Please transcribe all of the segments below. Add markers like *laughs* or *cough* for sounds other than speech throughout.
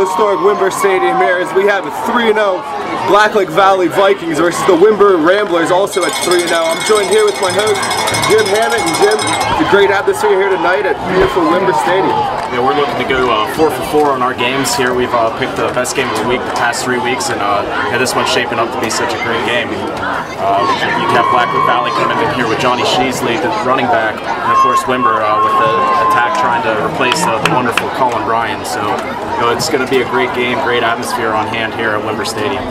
historic Windber Stadium here as we have a 3-0 Blacklick Valley Vikings versus the Windber Ramblers also at 3-0. I'm joined here with my host Jim Hammett and Jim. It's a great atmosphere here tonight at beautiful Windber Stadium. Yeah, we're looking to go uh, four for four on our games here. We've uh, picked the best game of the week the past three weeks, and uh, yeah, this one's shaping up to be such a great game. Uh, you have Blacklick Valley coming in here with Johnny Sheasley, the running back, and of course Windber uh, with the attack trying to replace uh, the wonderful Colin Bryan. So you know, it's going to be a great game, great atmosphere on hand here at Windber Stadium.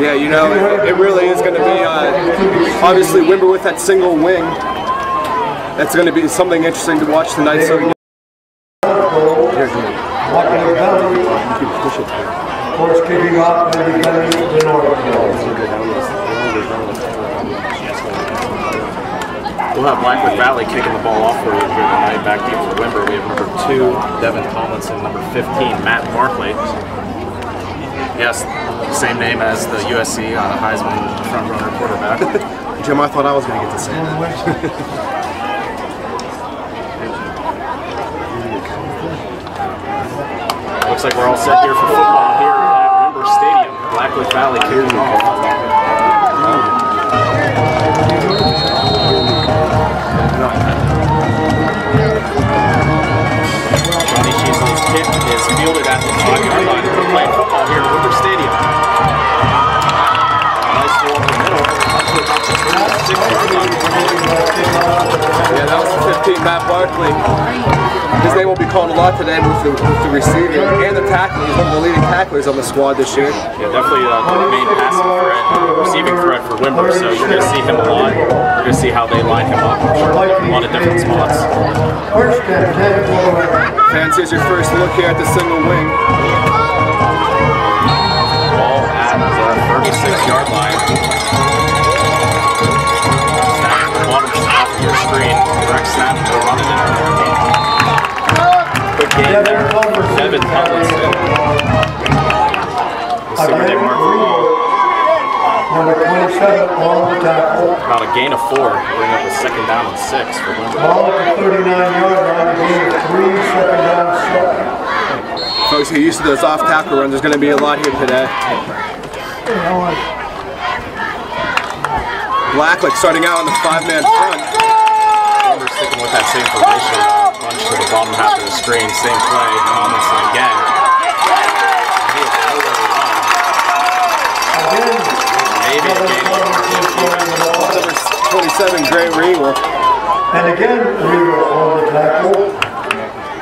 Yeah, you know, it, it really is going to be uh, obviously Windber with that single wing. That's going to be something interesting to watch tonight. So. Here, Jim. Walking the penalty. Course kicking off and defending the North. We'll have Blacklick Valley kicking the ball off for you here tonight. Back deep for Windber, we have number two, Devin Tomlinson, number 15, Matt Barkley. Yes, same name as the USC uh, Heisman frontrunner quarterback. *laughs* Jim, I thought I was going to get to say that. *laughs* Looks like we're all set here for football here at Windber Stadium. Blacklick Valley kicking off. Kick is fielded at the five-yard line. We're playing football here at Windber Stadium. Yeah, that was the 15, Matt Barkley. His name will be called a lot today with the, with the receiver and the tackler. He's one of the leading tacklers on the squad this year. Yeah, definitely uh, the main passing threat, receiving threat for Windber, so you're going to see him a lot. You're going to see how they line him up a lot of different spots. Fans, here's your first look here at the single wing. Ball at the 36-yard line. Your screen. Direct snap to run it in. Quick game there. Devin Tomlinson. We'll see where they mark the ball. number 27 on the tackle. About a gain of four. Bring up a second down and six for Windber. Ball at the 39 yard line, gain of three, second down, seven. Folks, get used to those off tackle runs. There's going to be a lot here today. Blacklick starting out on the five-man front. Windber sticking with that same formation. Bunch to the bottom half of the screen. Same play. Tomlinson again. He is nowhere to run. Maybe a gain of Number 27, Gray Ringel. And again, Weaver on the tackle.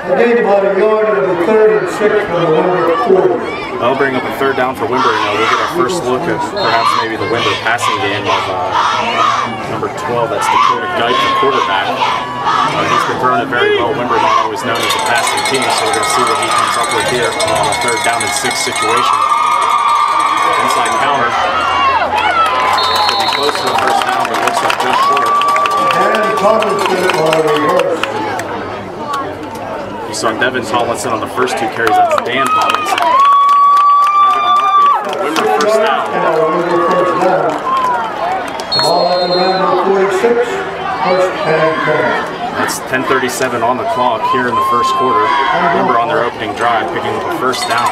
A gain about a yard and the third and six for the number 40. That'll bring up a third down for Windber. You know, we'll get our first look at perhaps maybe the Windber passing game of uh, number 12. That's Dakota Geit, the quarterback. Uh, he's been throwing it very well. Windber not always known as a passing team, so we're going to see what he comes up with here on a third down and six situation. Inside counter. Could be close to the first down, but looks like just short. And Tomlinson on the reverse. You saw Devin Tomlinson on the first two carries. That's Dan Tomlinson. And they're going to mark it for the Windber first down. And a Weaver first down. Ball at the round 46, first and ten. That's 10:37 on the clock here in the first quarter. Remember on their opening drive, picking up a first down.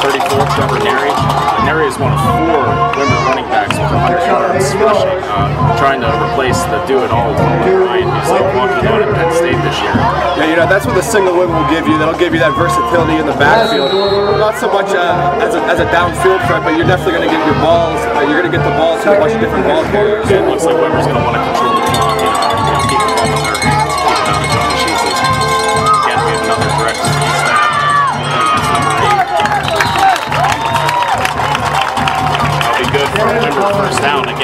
34, Trevor Neri. Neri is one of four women running backs with 100 yards rushing, uh, trying to replace the do-it-all Ryan, who's like walking out at Penn State this year. Yeah, you know, that's what the single wing will give you. That'll give you that versatility in the backfield. Not so much uh, as, a, as a downfield threat, but you're definitely going to get your balls. Uh, you're going to get the ball to a bunch of different ball carriers. It looks like Windber's going to want to control the clock, you know, you know, keep the ball in their hands, keep it out of Johnny Sheasley's. Again, we have another direct snap. Number eight. That'll be good for Windber first down again.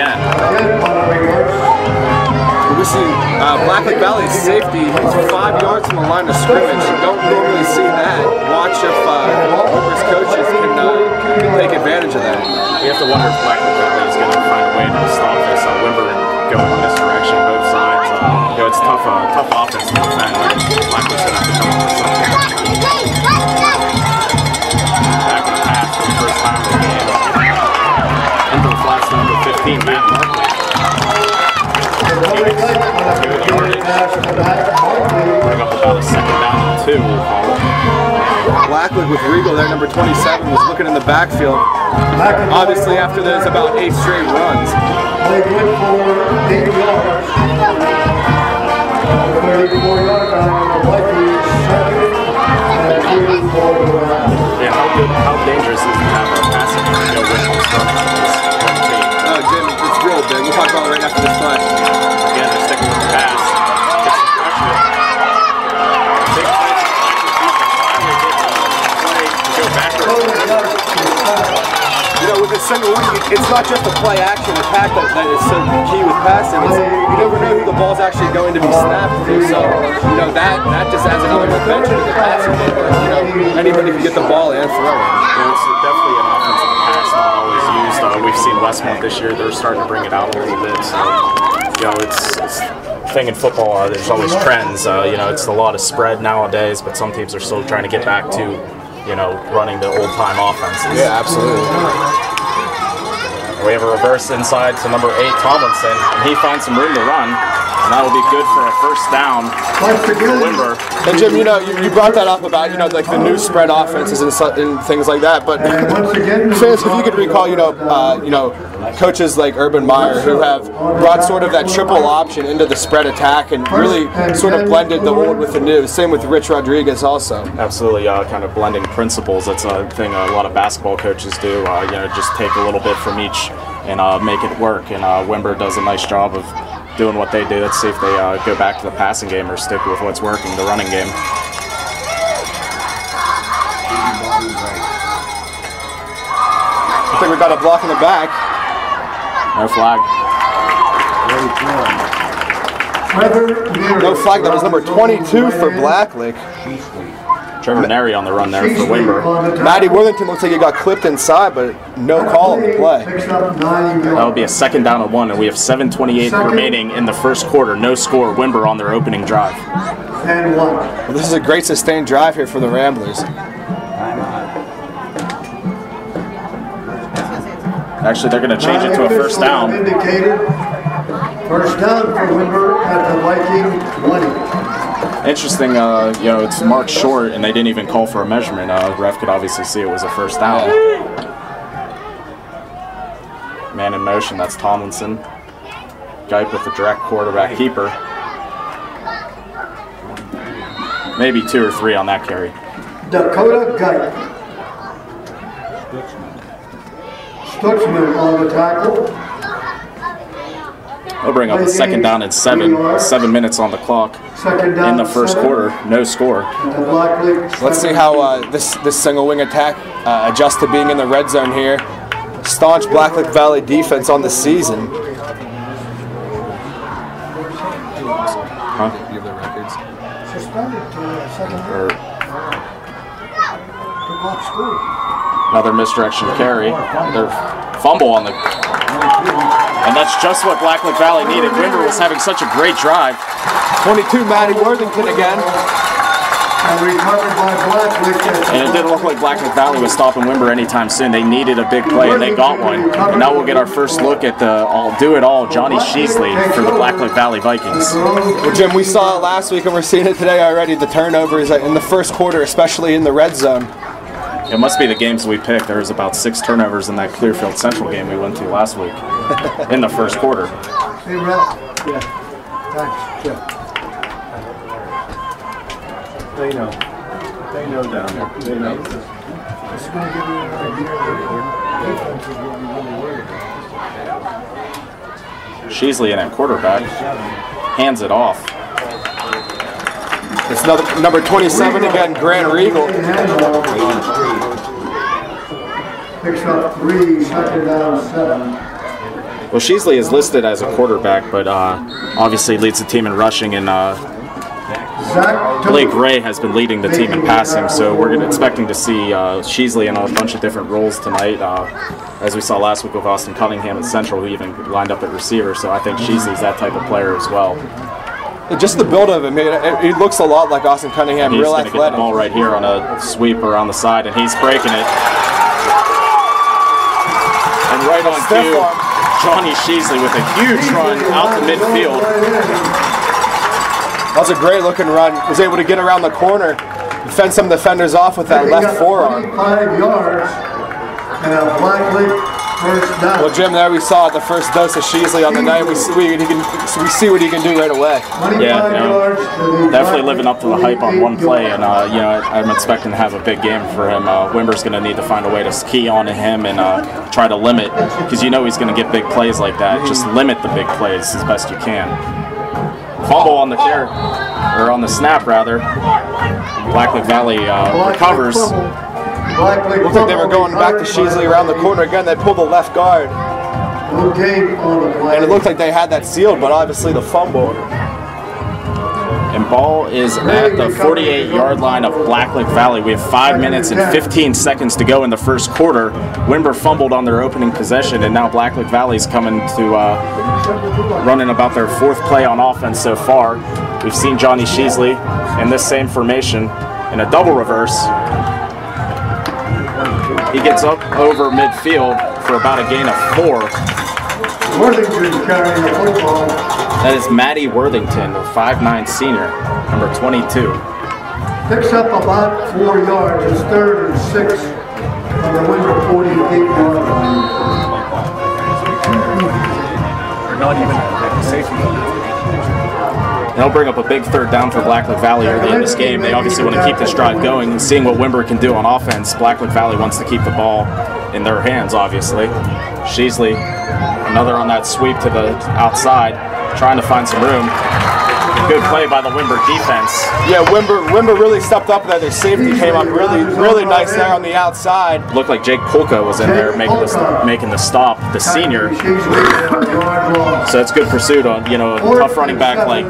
We see uh, Blacklick Valley's safety is five yards from the line of scrimmage. You don't normally see that. Watch if uh, Windber's coaches can uh, take advantage of that. We have to wonder if Blacklick Valley is going to find a way to stop this. Uh, Windber going in this direction, both sides. Uh, you know, it's tough, uh, tough offense to defend. Blacklick's going to have to come up with something. About a second down and two, we'll call it. Blacklick with Regal there, number 27, was looking in the backfield. The Obviously, after there's about eight straight runs. Play good for eight yards. The Thirty-four yard line on the Vikings second and two for the round. Yeah, how good, how dangerous is it to have a passing? You know, win on starting on this young. Uh, Jim, it's real big. We'll talk about it right after this play. Again, they're sticking with the pass. You know, with a single wing, it's not just a play action attack that, that is so key with passing. It's, you never know who the ball's actually going to be snapped to. So, you know, that that just adds another dimension to the passing game. You know, anybody can get the ball and throw it. Yeah, It's definitely an offensive pass not always used. Uh, we've seen Westmont this year; they're starting to bring it out a little bit. So, you know, it's, it's thing in football. Uh, there's always trends. Uh, you know, it's a lot of spread nowadays, but some teams are still trying to get back to, you know, running the old time offenses. Yeah, absolutely. We have a reverse inside to number eight Tomlinson, and he finds some room to run, and that'll be good for a first down for again, Windber. And Jim, you know, you, you brought that up about you know like the new spread offenses and, and things like that. But and once again. fans, if you could recall, you know, uh, you know, coaches like Urban Meyer who have brought sort of that triple option into the spread attack and really sort of blended the old with the new. Same with Rich Rodriguez also. Absolutely, uh, kind of blending principles. That's a thing a lot of basketball coaches do. Uh, you know, just take a little bit from each and uh, make it work. And uh, Windber does a nice job of doing what they do. Let's see if they uh, go back to the passing game or stick with what's working, the running game. I think we got a block in the back. No flag. No flag. That was number 22 for Blacklick. Trevor Neri on the run there for Windber. On the tackle. Matty Worthington looks like he got clipped inside, but no call on the play. Picks up nine That would be a second down and one, and we have 7:28 remaining in the first quarter. No score. Windber on their opening drive. And one. Well, this is a great sustained drive here for the Ramblers. Actually, they're going to change it to a first down. Indicated. First down for Windber at the Viking 20. Interesting, uh, you know, it's marked short, and they didn't even call for a measurement. Uh, ref could obviously see it was a first down. Man in motion, that's Tomlinson. Guy with the direct quarterback keeper. Maybe two or three on that carry. Dakota Geiger. Stutzman on the tackle. They'll bring up a second down and seven, seven minutes on the clock down. in the first seven. quarter. No score. The Black League. Let's see how uh, this this single wing attack uh, adjusts to being in the red zone here. Staunch Blacklick Valley defense on the season. Huh? You have records. Suspended to uh, second Or to block school. Another misdirection carry. Their fumble on the. And that's just what Blacklick Valley needed. Windber was having such a great drive. 22 Matty Worthington again. And recovered by Black And it didn't look like Blacklick Valley was stopping Windber anytime soon. They needed a big play, and they got one. And now we'll get our first look at the all do it all Johnny Sheasley for the Blacklick Valley Vikings. Well, Jim, we saw it last week and we're seeing it today already. The turnovers in the first quarter, especially in the red zone. It must be the games we picked. There was about six turnovers in that Clearfield Central game we went to last week *laughs* in the first quarter. Hey, Ralph. Yeah. Thanks. Yeah. They know. They know down there. They know. It's going to give you an idea. Defense what you really worry about. Sheasley in at quarterback hands it off. It's another number 27 again, Grant Regal. Picks up three, second down, seven. Well, Sheasley is listed as a quarterback, but uh, obviously leads the team in rushing, and uh, Blake. Ray has been leading the team in passing. So we're expecting to see uh, Sheasley in a bunch of different roles tonight, uh, as we saw last week with Austin Cunningham at Central, who even lined up at receiver. So I think Sheasley's that type of player as well. Just the build of him, it, it, he looks a lot like Austin Cunningham, He's real going to get the athletic. ball right here on a sweep around the side, and he's breaking it. And right on Stiff cue. Johnny Sheasley with a huge run out to midfield. That was a great looking run. Was able to get around the corner, fend some defenders off with that left forearm. Five yards and a Blacklick first down. Well, Jim, there we saw the first dose of Sheasley on the night. We see, we, he can, we see what he can do right away. Yeah, you know, yards to the Definitely living up to the hype on one play, and uh, you know I'm expecting to have a big game for him. Uh, Windber's going to need to find a way to key on to him and uh, try to limit, because you know he's going to get big plays like that. Just limit the big plays as best you can. Fumble on the care, or on the snap rather. Blacklick Valley uh, recovers. Fumble. Blacklick Looked like they were going back to recovered Sheasley around the corner again. They pulled the left guard, No gain on the play. and it looked like they had that sealed, but obviously the fumble. And ball is at the 48 yard line of Blacklick Valley. We have 5 minutes and 15 seconds to go in the first quarter. Windber fumbled on their opening possession, and now Blacklick Valley's coming to uh, running about their fourth play on offense so far. We've seen Johnny Sheasley in this same formation in a double reverse. He gets up over midfield for about a gain of four. Worthington carrying the football. That is Maddie Worthington, a 5'9 senior, number 22. Picks up about four yards. It's third and six on the Windber 48 yard line. Not even at the safety. They'll bring up a big third down for Blacklick Valley early in this game. They obviously want to keep this drive going and seeing what Windber can do on offense. Blacklick Valley wants to keep the ball in their hands, obviously. Sheasley, another on that sweep to the outside, trying to find some room. Good play by the Windber defense. Yeah, Windber, Windber really stepped up there. Their safety came up really, really nice there on the outside. Looked like Jake Polka was in there making the, making the stop, the senior. Sheasley, a yard long. So that's good pursuit on you know a tough running back like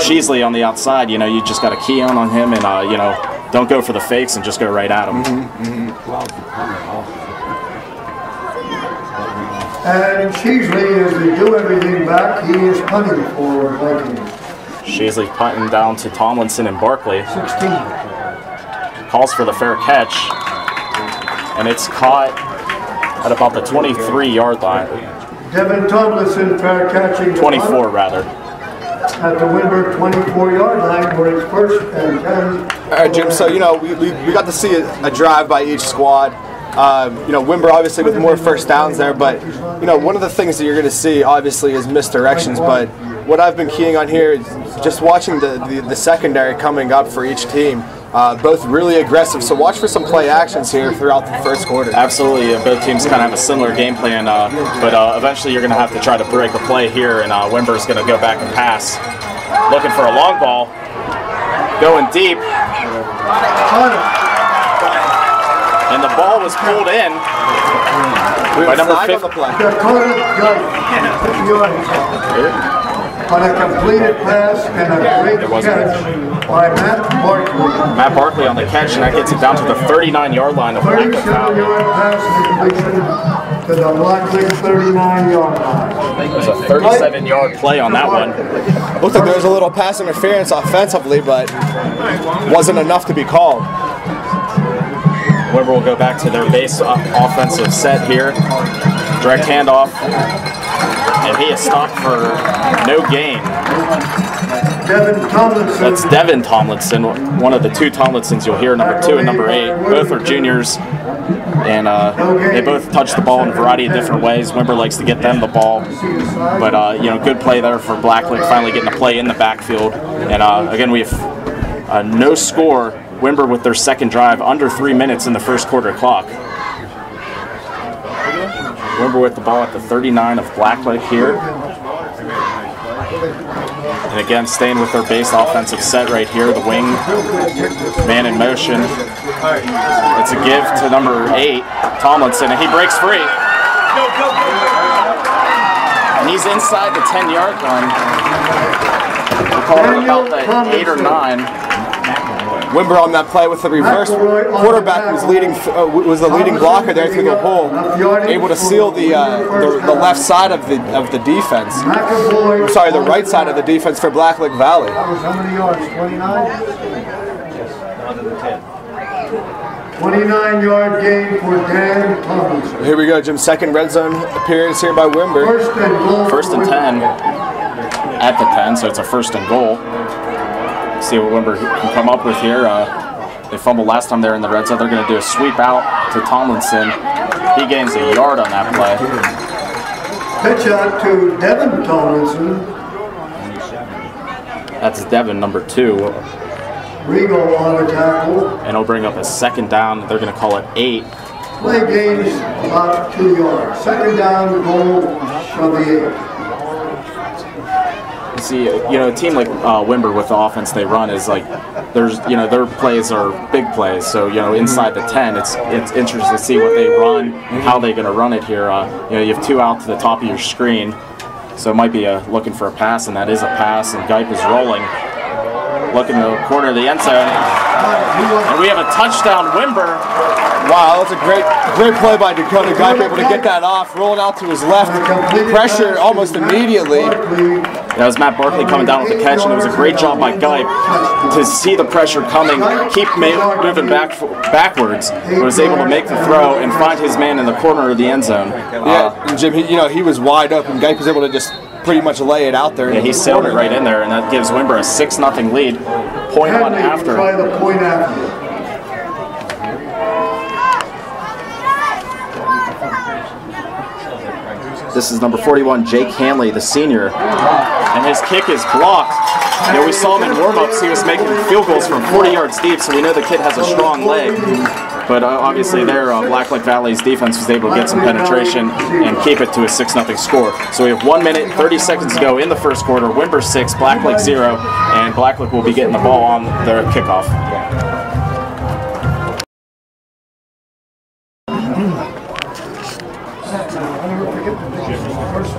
Sheasley on the outside. You know you just got to key on on him and uh, you know don't go for the fakes and just go right at him. And Sheasley, as they do everything back, he is punting for Vikings. Sheasley punting down to Tomlinson and Barkley. 16. Calls for the fair catch, and it's caught at about the 23 yard line, Devin Tomlinson fair catching. 24 rather. At the Windber 24 yard line where it's first and 10. All right, Jim. So you know we, we, we got to see a, a drive by each squad. Um, you know, Windber obviously with more first downs there, but you know one of the things that you're going to see obviously is misdirections. But what I've been keying on here is just watching the, the, the secondary coming up for each team. Uh, both really aggressive. So watch for some play actions here throughout the first quarter. Absolutely, both teams kind of have a similar game plan, uh, but uh, eventually you're going to have to try to break a play here, and uh, Windber's going to go back and pass, looking for a long ball, going deep, and the ball was pulled in We by have a number flag on 50. the play. Dakota Guy. On a completed pass and a great catch by Matt Barkley. Matt Barkley on the catch, and that gets it down to the 39 yard line of Blacklick 37 Valley. yard pass completion to the Blacklick 39 yard line. It was a 37 yard play on that one. Looked like there was a little pass interference offensively, but wasn't enough to be called. Windber will go back to their base offensive set here. Direct handoff. And he is stopped for no gain. Devin Tomlinson. That's Devin Tomlinson, one of the two Tomlinsons you'll hear, number two and number eight. Both are juniors, and uh, they both touch the ball in a variety of different ways. Windber likes to get them the ball, but uh, you know, good play there for Blacklick, finally getting a play in the backfield. And uh, again, we have uh, no score. Windber with their second drive, under three minutes in the first quarter clock. Windber with the ball at the 39 of Blacklick here. And again, staying with their base offensive set right here, the wing, man in motion. It's a give to number eight, Tomlinson, and he breaks free. And he's inside the 10 yard line. We'll call it about the 8 or 9. Windber on that play with the reverse quarterback was leading uh, was the leading blocker there through the hole, able to seal the, uh, the the left side of the of the defense. McAvoy. Sorry, the right side of the defense for Blacklick Valley. How many yards? 29? 29 yard gain for Dan Tomlinson. Here we go, Jim. Second red zone appearance here by Windber. First and goal. First and 10 at the 10, so it's a first and goal. See what Windber can come up with here. Uh, they fumbled last time they were in the red zone. They're going to do a sweep out to Tomlinson. He gains a yard on that play. Pitch out to Devin Tomlinson. That's Devin, number two. Regal on the tackle. And it'll bring up a second down. They're going to call it eight. Play gains about two yards. Second down, goal from the eight. See, you know, a team like uh, Windber with the offense they run is like, there's, you know, their plays are big plays. So you know, inside the ten, it's it's interesting to see what they run, how they're going to run it here. Uh, you know, you have two out to the top of your screen, so it might be a, looking for a pass, and that is a pass, and Geip is rolling, looking to the corner of the end zone, and we have a touchdown, Windber. Wow, that's a great great play by Dakota Guy, able to get that off, rolling out to his left, pressure almost immediately. That was Matt Barkley coming down with the catch, and it was a great job by Geip to see the pressure coming, keep moving back backwards, but was able to make the throw and find his man in the corner of the end zone. Uh, Yeah, and Jim, he, you know, he was wide open. Guy was able to just pretty much lay it out there. yeah, he sailed it right in there, and that gives Windber a 6 0 lead. Point one Henry after. Try the point after. This is number 41, Jake Hanley, the senior, and his kick is blocked. You know, we saw him in warm-ups. He was making field goals from 40 yards deep, so we know the kid has a strong leg. But uh, obviously, there, uh, Blacklick Valley's defense was able to get some penetration and keep it to a 6 0 score. So we have 1 minute 30 seconds to go in the first quarter. Windber 6, Blacklick 0, and Blacklick will be getting the ball on their kickoff.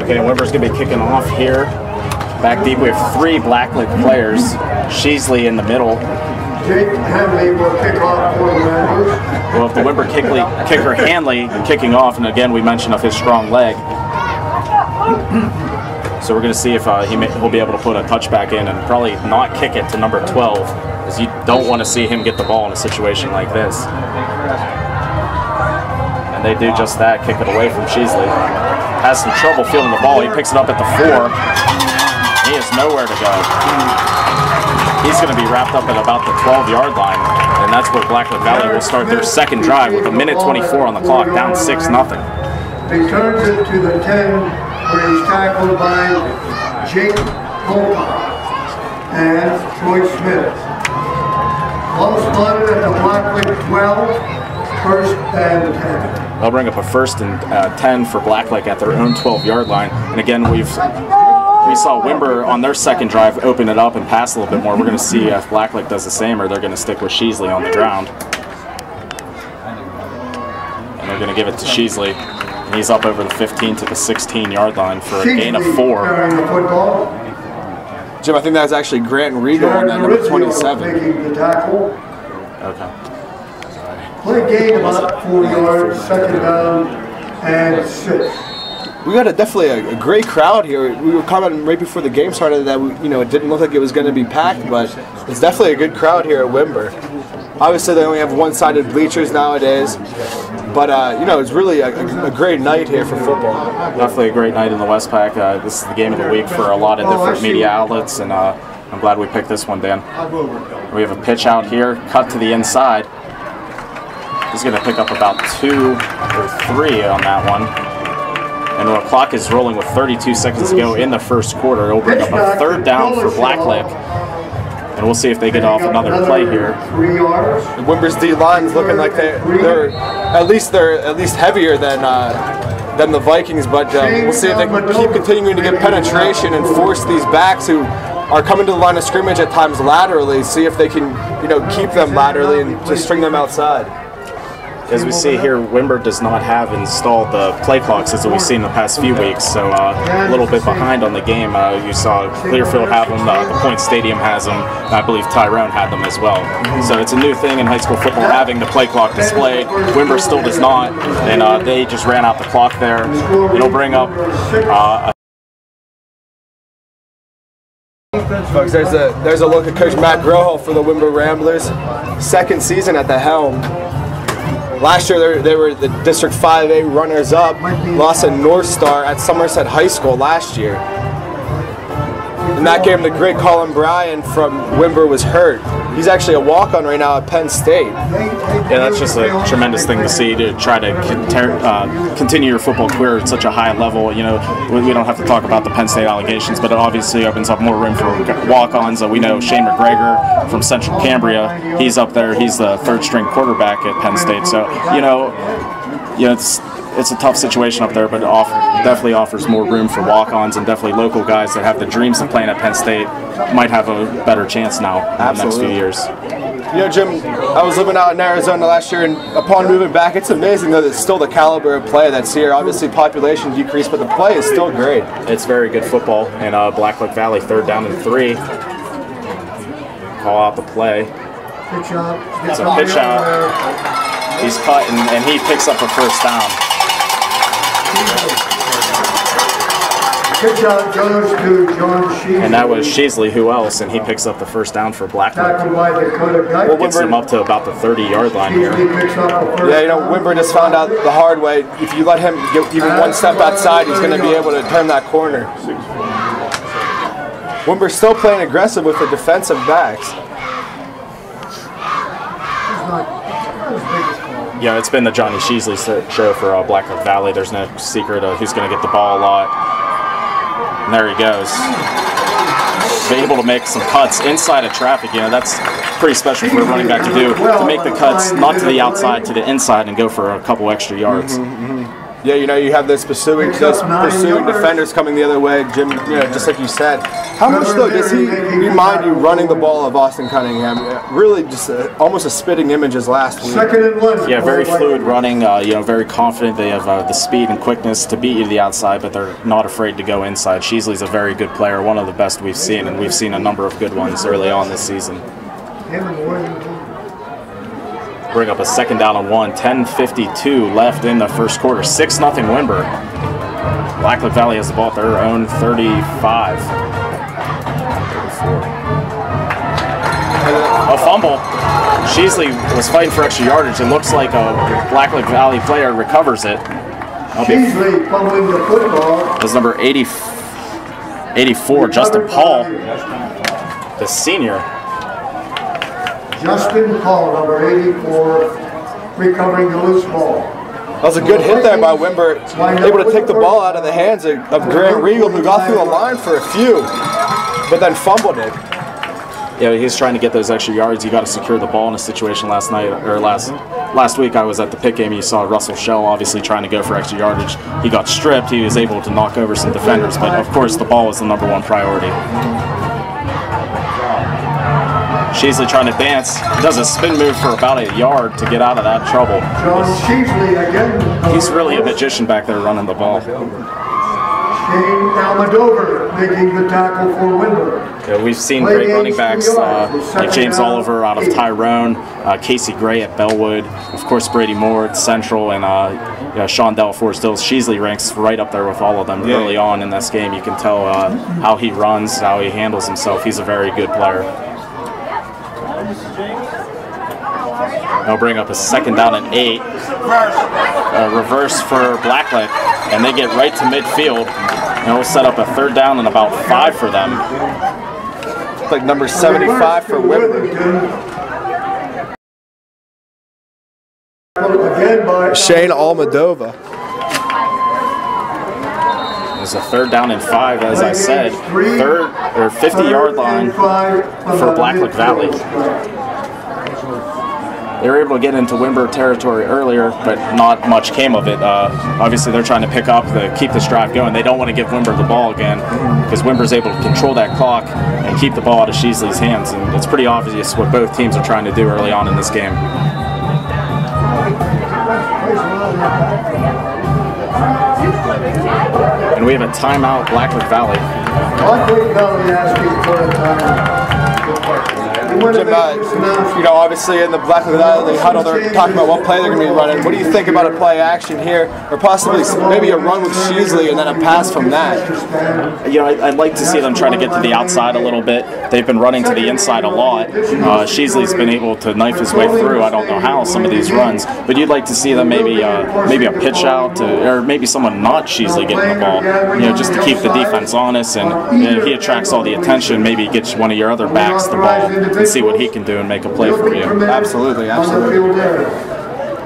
Okay, Windber's going to be kicking off here. Back deep, we have three Blacklick players. Sheasley in the middle. Jake Henley will kick off for the Ramblers. Well, if the Windber kickly, kicker Hanley kicking off, and again we mentioned of his strong leg, so we're going to see if uh, he may, he'll be able to put a touchback in and probably not kick it to number 12, because you don't want to see him get the ball in a situation like this. And they do just that, kick it away from Sheasley. Has some trouble fielding the ball. He picks it up at the four. He has nowhere to go. He's going to be wrapped up at about the 12 yard line, and that's where Blacklick Valley will start their second drive with a minute 24 on the clock, down 6 nothing. Returns it to the 10 where he's tackled by Jake Pocock and Troy Smith. Ball spotted at the Blacklick 12, first and 10. They'll bring up a first and uh, 10 for Blacklick at their own 12 yard line. And again, we've we saw Windber on their second drive open it up and pass a little bit more. We're going to see if Blacklick does the same or they're going to stick with Sheasley on the ground. And they're going to give it to Sheasley. And he's up over the 15 to the 16 yard line for a gain of four. Carrying the football. Jim, I think that was actually Grant Regal on that number 27. Making the tackle. Okay. Play gain about four yards, second down and six. We got a definitely a, a great crowd here. We were commenting right before the game started that we, you know it didn't look like it was going to be packed, but it's definitely a good crowd here at Windber. Obviously, they only have one-sided bleachers nowadays, but uh, you know it's really a, a, a great night here for football. Definitely a great night in the Westpac. Uh, this is the game of the week for a lot of Oh, different media outlets, and uh, I'm glad we picked this one, Dan. We have a pitch out here, cut to the inside. He's going to pick up about two or three on that one. And the clock is rolling with 32 seconds to go in the first quarter. It'll bring up a third down for Blacklick. And we'll see if they get off another play here. Windber's D line's looking like they, they're at least they're at least heavier than uh, than the Vikings, but um, we'll see if they can keep continuing to get penetration and force these backs who are coming to the line of scrimmage at times laterally. See if they can you know keep them laterally and just string them outside. As we see here, Windber does not have installed the play clocks as we've seen the past few weeks, so uh, a little bit behind on the game. Uh, you saw Clearfield have them, uh, the Point Stadium has them, I believe Tyrone had them as well. So it's a new thing in high school football having the play clock displayed. Windber still does not, and uh, they just ran out the clock there. It'll bring up uh, Folks, there's a there's a look at Coach Matt Grohol for the Windber Ramblers. Second season at the helm. Last year they, were the District 5A runners up, lost at North Star at Somerset High School last year. In that game, the great Colin Bryan from Windber was hurt. He's actually a walk-on right now at Penn State. Yeah, that's just a tremendous thing to see to try to uh, continue your football career at such a high level. You know, we, don't have to talk about the Penn State allegations, but it obviously opens up more room for walk-ons. Uh, we know Shane McGregor from Central Cambria. He's up there. He's the third-string quarterback at Penn State. So, you know, you know, it's it's a tough situation up there, but it definitely offers more room for walk-ons and definitely local guys that have the dreams of playing at Penn State might have a better chance now in the next few Absolutely. years. You know, Jim, I was living out in Arizona last year, and upon moving back, it's amazing that it's still the caliber of play that's here. Obviously, population decreased, but the play is still great. It's very good football in uh, Blacklick Valley, third down and three. Call out the play. Pitch out. It's a pitch out. He's cut and, and he picks up a first down. Pitch out goes to John Sheasley. And that was Sheasley, who else? And he picks up the first down for Blacklick. Tackled by Dakota Guyton. Gets them up to about the 30 yard line here. Sheasley picks up the first Yeah, you know, Windber just found out the hard way. If you let him get even one step outside, he's going to be able to turn that corner. Windber's still playing aggressive with the defensive backs. Yeah, it's been the Johnny Sheasley show for uh, Blacklick Valley. There's no secret of who's going to get the ball a lot. And there he goes. Be able to make some cuts inside of traffic. You know, that's pretty special for a running back to do. To make the cuts not to the outside, to the inside, and go for a couple extra yards. Yeah, you know, you have those pursuing, those pursuing defenders coming the other way, Jim. You know, just like you said. How much though does he remind you running the ball of Austin Cunningham? Really, just a, almost a spitting image as last week. Second and one. Yeah, very fluid running. Uh, you know, very confident. They have uh, the speed and quickness to beat you to the outside, but they're not afraid to go inside. Sheasley's a very good player, one of the best we've seen, and we've seen a number of good ones early on this season. Him and Williams. Bring up a second down and one. 10:52 left in the first quarter. Six nothing Windber. Blacklick Valley has the ball at their own 35. 34. A fumble. Sheasley was fighting for extra yardage. It looks like a Blacklick Valley player recovers it. Sheasley fumbling the football. That's number 80, 84, Justin Paul, the senior. Justin Paul, number 84, recovering the loose ball. That was a good hit there by Windber, able to take the ball out of the hands of, of Grant Regal, who got through the line for a few, but then fumbled it. Yeah, he's trying to get those extra yards. You got to secure the ball in a situation last night or last last week. I was at the pick game. You saw Russell Shell obviously trying to go for extra yardage. He got stripped. He was able to knock over some defenders, but of course the ball was the number one priority. Sheasley trying to dance. Does a spin move for about a yard to get out of that trouble. John Sheasley again. He's really a magician back there running the ball. Shane Almodovar making the tackle for Windber. Yeah, we've seen great running backs uh, like James Oliver out of Tyrone, uh, Casey Gray at Bellwood, of course Brady Moore at Central, and uh, you know, Sean Delaford still. Sheasley ranks right up there with all of them Yeah. early on in this game. You can tell uh, how he runs, how he handles himself. He's a very good player. They'll bring up a second down and eight. A reverse for Blacklick, and they get right to midfield. And we'll set up a third down and about five for them. Like number 75 for Windber. Again Shane Almodovar. It's a third down and five, as I said. Third or 50 yard line. for Blacklick Valley. They were able to get into Windber territory earlier, but not much came of it. Uh, obviously, they're trying to pick up the keep this drive going. They don't want to give Windber the ball again because Windber's able to control that clock and keep the ball out of Sheasley's hands. And it's pretty obvious what both teams are trying to do early on in this game. We have a timeout, Blacklick Valley. Blacklick Valley asking for a time. You Jim, uh, you know, obviously in the Black Valley huddle, they're talking about what play they're going to be running. What do you think about a play action here, or possibly maybe a run with Sheasley and then a pass from that? You know, I- I'd like to see them try to get to the outside a little bit. They've been running to the inside a lot. Uh, Sheasley's been able to knife his way through. I don't know how some of these runs, but you'd like to see them maybe uh, maybe a pitch out to, or maybe someone not Sheasley getting the ball. You know, just to keep the defense honest and you know, he attracts all the attention. Maybe get one of your other backs the ball and see what he can do and make a play for you. Absolutely, absolutely.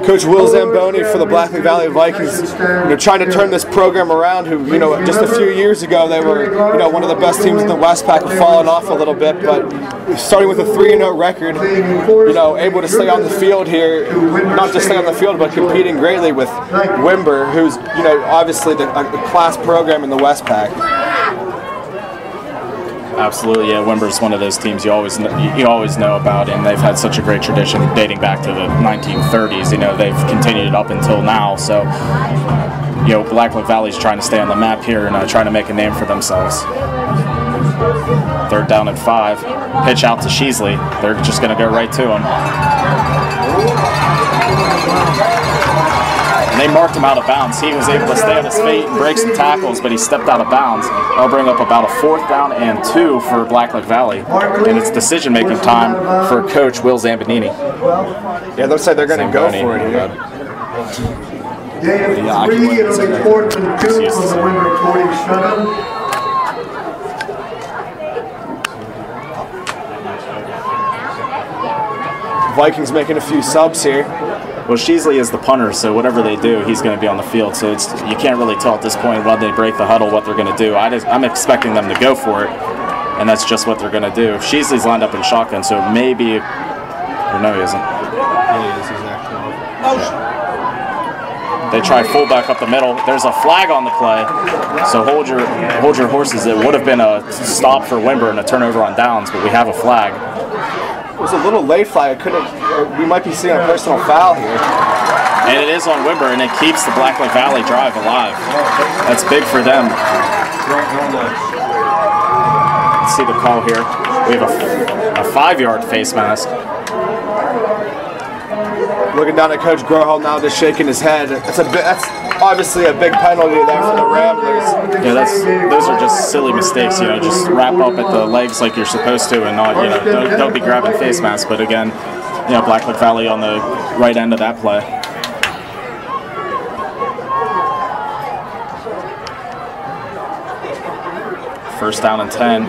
Coach Will Zamboni for the Black Valley Vikings, you know, trying to turn this program around. Who, you know, just a few years ago they were, you know, one of the best teams in the Westpac, have fallen off a little bit, but starting with a 3-0 record, you know, able to stay on the field here, not just stay on the field, but competing greatly with Windber, who's, you know, obviously the, a, a class program in the Westpac. Absolutely, yeah. Windber's one of those teams you always kn- you always know about, and they've had such a great tradition dating back to the 1930s. You know, they've continued it up until now. So, you know, Blacklick Valley's trying to stay on the map here and uh, trying to make a name for themselves. Third down at five. Pitch out to Sheasley. They're just going to go right to him. And they marked him out of bounds. He was able to stay on his feet and break some tackles, but he stepped out of bounds. That'll bring up about a fourth down and two for Blacklick Valley. And it's decision-making time for Coach Will Zambonini. Yeah, looks like they're going to go for it here. Day Yeah, I of three, it'll be fourth and two Yes. from the Windber 47. Vikings making a few subs here. Well, Sheasley is the punter, so whatever they do, he's going to be on the field. So it's you can't really tell at this point when they break the huddle what they're going to do. I just, I'm expecting them to go for it, and that's just what they're going to do. Sheasley's lined up in shotgun, so maybe, or no, he isn't. They try fullback up the middle. There's a flag on the play, so hold your hold your horses. It would have been a stop for Windber and a turnover on downs, but we have a flag. It was a little late flag. I couldn't. We might be seeing a personal foul here. And it is on Windber, and it keeps the Blacklick Valley drive alive. That's big for them. Let's see the call here. We have a, a five-yard face mask. Looking down at Coach Grohol now, just shaking his head. That's a bit. That's obviously a big penalty there for the Ramblers. Yeah, that's those are just silly mistakes. You know, just wrap up at the legs like you're supposed to, and not you know don't, don't be grabbing face masks. But again, you know Blacklick Valley on the right end of that play. First down and 10.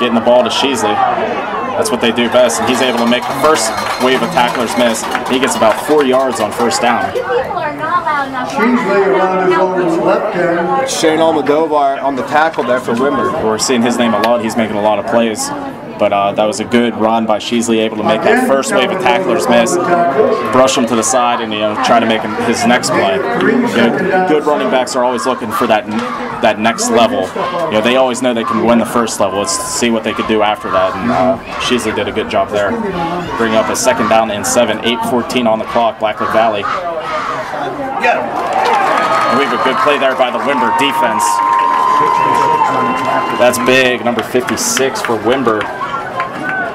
Getting the ball to Sheasley. That's what they do best. And he's able to make the first wave of tacklers miss. He gets about four yards on first down. People are not loud enough. Sheasley around his own left end. Shane Almodovar on the tackle there for Windber. We're seeing his name a lot. He's making a lot of plays. But uh, that was a good run by Sheasley, able to make that first wave of tacklers miss, brush him to the side, and you know try to make him his next play. You know, good running backs are always looking for that that next level. You know, they always know they can win the first level. To see what they could do after that. And uh, Sheasley did a good job there, bringing up a second down and seven, 8:14 on the clock. Blacklick Valley. And we have a good play there by the Windber defense. That's big, number 56 for Windber.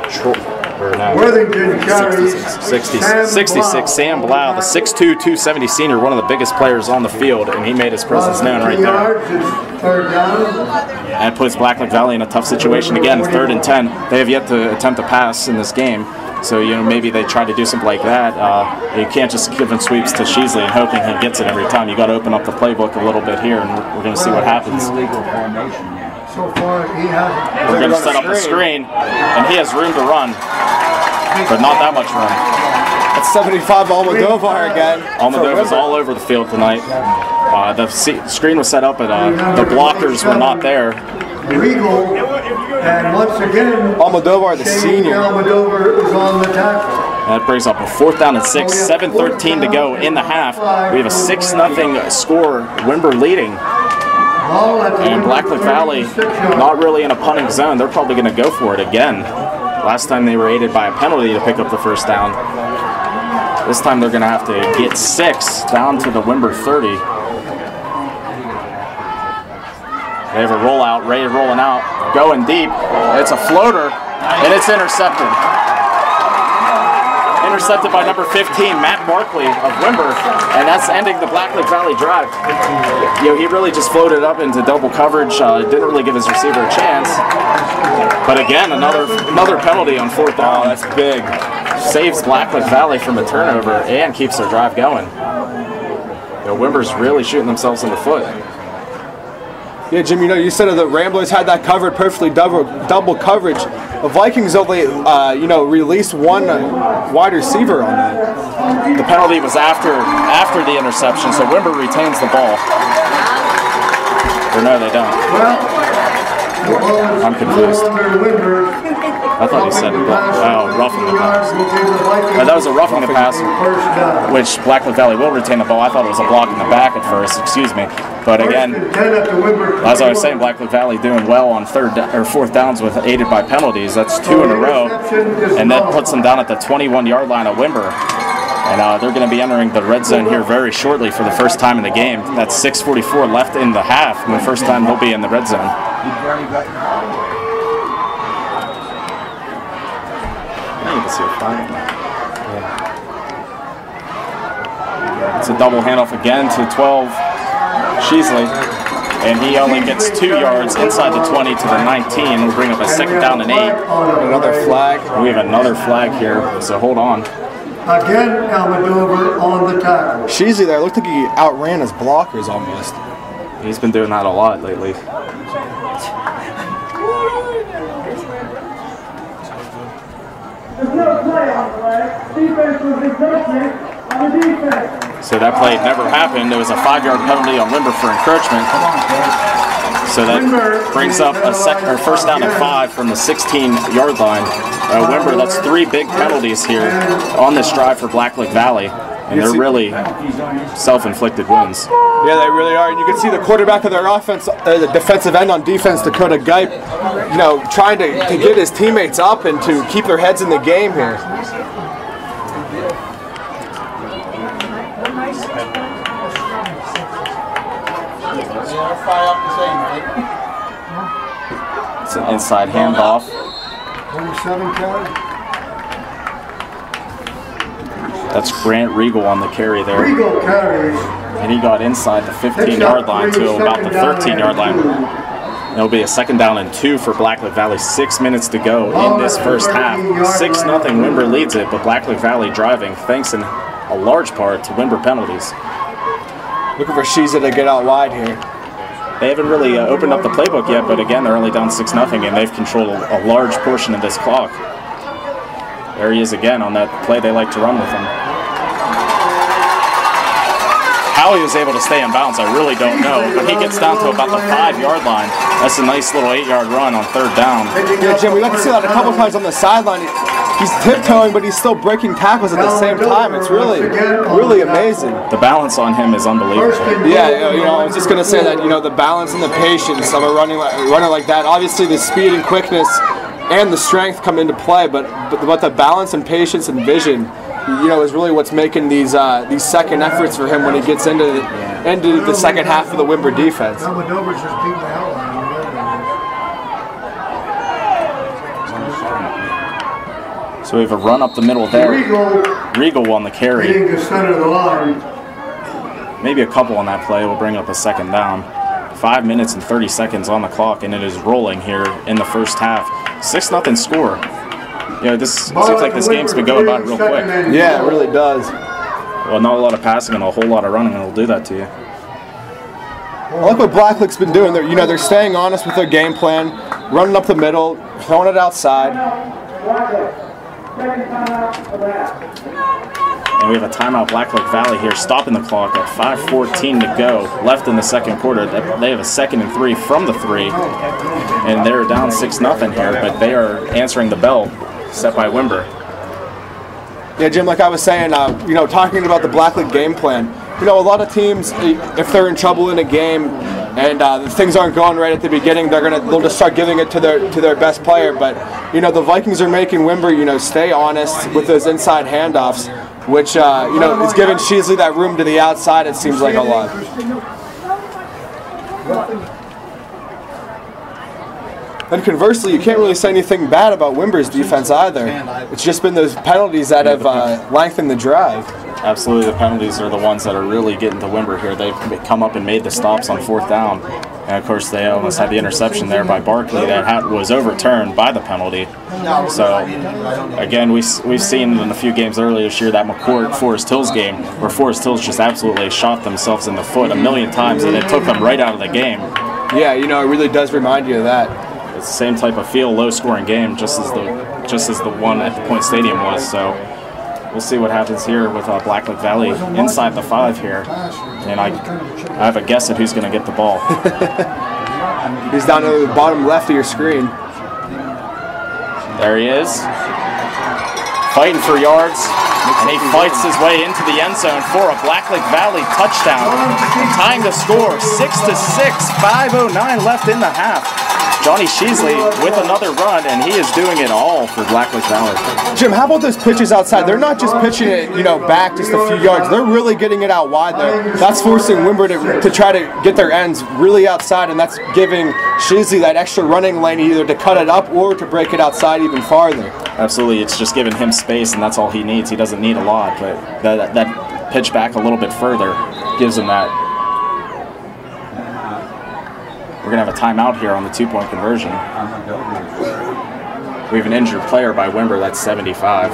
Tro- or no, Worthington carries 60, Sam 66, Blau. Sam Blau, the 6'2", 270 senior, one of the biggest players on the field, and he made his presence known right there. yards is third down. And puts Blacklick Valley in a tough situation again, third and 10. They have yet to attempt a pass in this game. So, you know, maybe they try to do something like that. Uh, you can't just give him sweeps to Sheasley and hoping he gets it every time. You got to open up the playbook a little bit here, and we're, we're going to see what happens. So far, he hasn't. We're going to set up a screen, and he has room to run, but not that much room. That's 75 Almodovar again. Almodovar's all over the field tonight. Uh, the screen was set up, but uh, the blockers were not there. Regal, and once again, Almodovar, the senior. Almodovar is on the tackle. That brings up a fourth down and six, 7:13 to go in the half. We have a six nothing score. Windber leading, Ball at the and Blacklick Valley not really in a punting zone. They're probably going to go for it again. Last time they were aided by a penalty to pick up the first down. This time they're going to have to get six down to the Windber 30. They have a rollout. Ray rolling out, going deep. It's a floater, and it's intercepted. Intercepted by number 15, Matt Barkley of Windber, and that's ending the Blacklick Valley drive. You know, he really just floated up into double coverage. Uh, didn't really give his receiver a chance. But again, another another penalty on fourth down. Oh, that's big. Saves Blacklick Valley from a turnover and keeps their drive going. You know, Windber's really shooting themselves in the foot. Yeah, Jim, you know, you said that the Ramblers had that covered perfectly, double, double coverage. The Vikings only, uh, you know, released one uh, wide receiver on that. The penalty was after after the interception, so Windber retains the ball. Or no, they don't. Well, the ball is I'm confused. I thought he said, oh, roughing the pass. Uh, that was a roughing the pass, which Blacklick Valley will retain the ball. I thought it was a block in the back at first, excuse me. But again, First and 10 at the Windber as I was saying, Blacklick Valley doing well on third or fourth downs with aided by penalties. That's two in a row, and that puts them down at the 21 yard line of Windber. And uh, they're going to be entering the red zone here very shortly for the first time in the game. That's 6:44 left in the half, and the first time they'll be in the red zone. I need to see a flag. It's a double handoff again to 12 Sheasley. And he only gets two yards inside the 20 to the 19. We'll bring up a second down and eight. Another flag. We have another flag here, so hold on. Again, Almodovar on the tackle. Sheezy there looked like he outran his blockers almost. He's been doing that a lot lately. So that play never happened. It was a five-yard penalty on Windber for encroachment. So that brings up a second or first down and five from the 16-yard line. Uh, Windber, that's three big penalties here on this drive for Blacklick Valley, and they're really self-inflicted wounds. Yeah, they really are. And you can see the quarterback of their offense, uh, the defensive end on defense, Dakota Gipe, you know, trying to, to get his teammates up and to keep their heads in the game here. It's an inside handoff. 27 Kelly. That's Grant Regal on the carry there. Regal carries. And he got inside the 15 yard line to about the 13 yard line. It'll be a second down and two for Blacklick Valley. Six minutes to go in this first half. 6 nothing. Windber leads it, but Blacklick Valley driving thanks in a large part to Windber penalties. Looking for Sheezy to get out wide here. They haven't really uh, opened up the playbook yet, but again, they're only down 6 nothing, and they've controlled a large portion of this clock. There he is again on that play they like to run with him. How he was able to stay in bounds, I really don't know, but he gets down to about the five yard line. That's a nice little eight yard run on third down. Yeah, Jim, we got to see that a couple times on the sideline. He's tiptoeing, but he's still breaking tackles at the same time. It's really, really amazing. The balance on him is unbelievable. Yeah, you know, I was just gonna say that you know the balance and the patience of a running like, runner like that. Obviously, the speed and quickness and the strength come into play, but but, but the balance and patience and vision, you know, is really what's making these uh, these second efforts for him when he gets into the, into the second half of the Windber defense. Almodovar's just beating the hell out of him. So we have a run up the middle there. Regal Regal on the carry. the center of the line. Maybe a couple on that play will bring up a second down. Five minutes and 30 seconds on the clock, and it is rolling here in the first half. 6 nothing score. You know, this seems like this game's been going by real quick. Yeah, it really does. Well, not a lot of passing and a whole lot of running, and it'll do that to you. I like what Blacklick's been doing. They're, you know, they're staying honest with their game plan, running up the middle, throwing it outside. And we have a timeout, Blacklick Valley here, stopping the clock at 5:14 to go, left in the second quarter. They have a second and three from the three, and they're down six nothing here, but they are answering the bell set by Windber. Yeah, Jim, like I was saying, uh, you know, talking about the Blacklick game plan. You know, a lot of teams, if they're in trouble in a game and uh, things aren't going right at the beginning, they're gonna they'll just start giving it to their to their best player. But you know, the Vikings are making Windber, you know, stay honest with those inside handoffs. which uh, you know is giving Sheasley that room to the outside. It seems like a lot. And conversely, you can't really say anything bad about Windber's defense either. It's just been those penalties that have uh, lengthened the drive. Absolutely, the penalties are the ones that are really getting to Windber here. They've come up and made the stops on fourth down, and of course they almost had the interception there by Barkley that was overturned by the penalty. So again, we, we've seen in a few games earlier this year that McCourt Forest Hills game where Forest Hills just absolutely shot themselves in the foot a million times, and it took them right out of the game. Yeah, you know, it really does remind you of that. It's the same type of feel, low scoring game, just as the just as the one at the Point Stadium was. So we'll see what happens here with uh, Blacklick Valley inside the five here, and I I have a guess at who's going to get the ball. *laughs* He's down to the bottom left of your screen. There he is, fighting for yards, and he fights his way into the end zone for a Blacklick Valley touchdown. Time to score, six to six, 5:09 left in the half. Johnny Sheasley with another run, and he is doing it all for Blacklick Valley. Jim, how about those pitches outside? They're not just pitching it, you know, back just a few yards. They're really getting it out wide there. That's forcing Windber to, to try to get their ends really outside, and that's giving Sheasley that extra running lane either to cut it up or to break it outside even farther. Absolutely, it's just giving him space, and that's all he needs. He doesn't need a lot, but that, that pitch back a little bit further gives him that. We're gonna have a timeout here on the two-point conversion. We have an injured player by Windber. That's 75.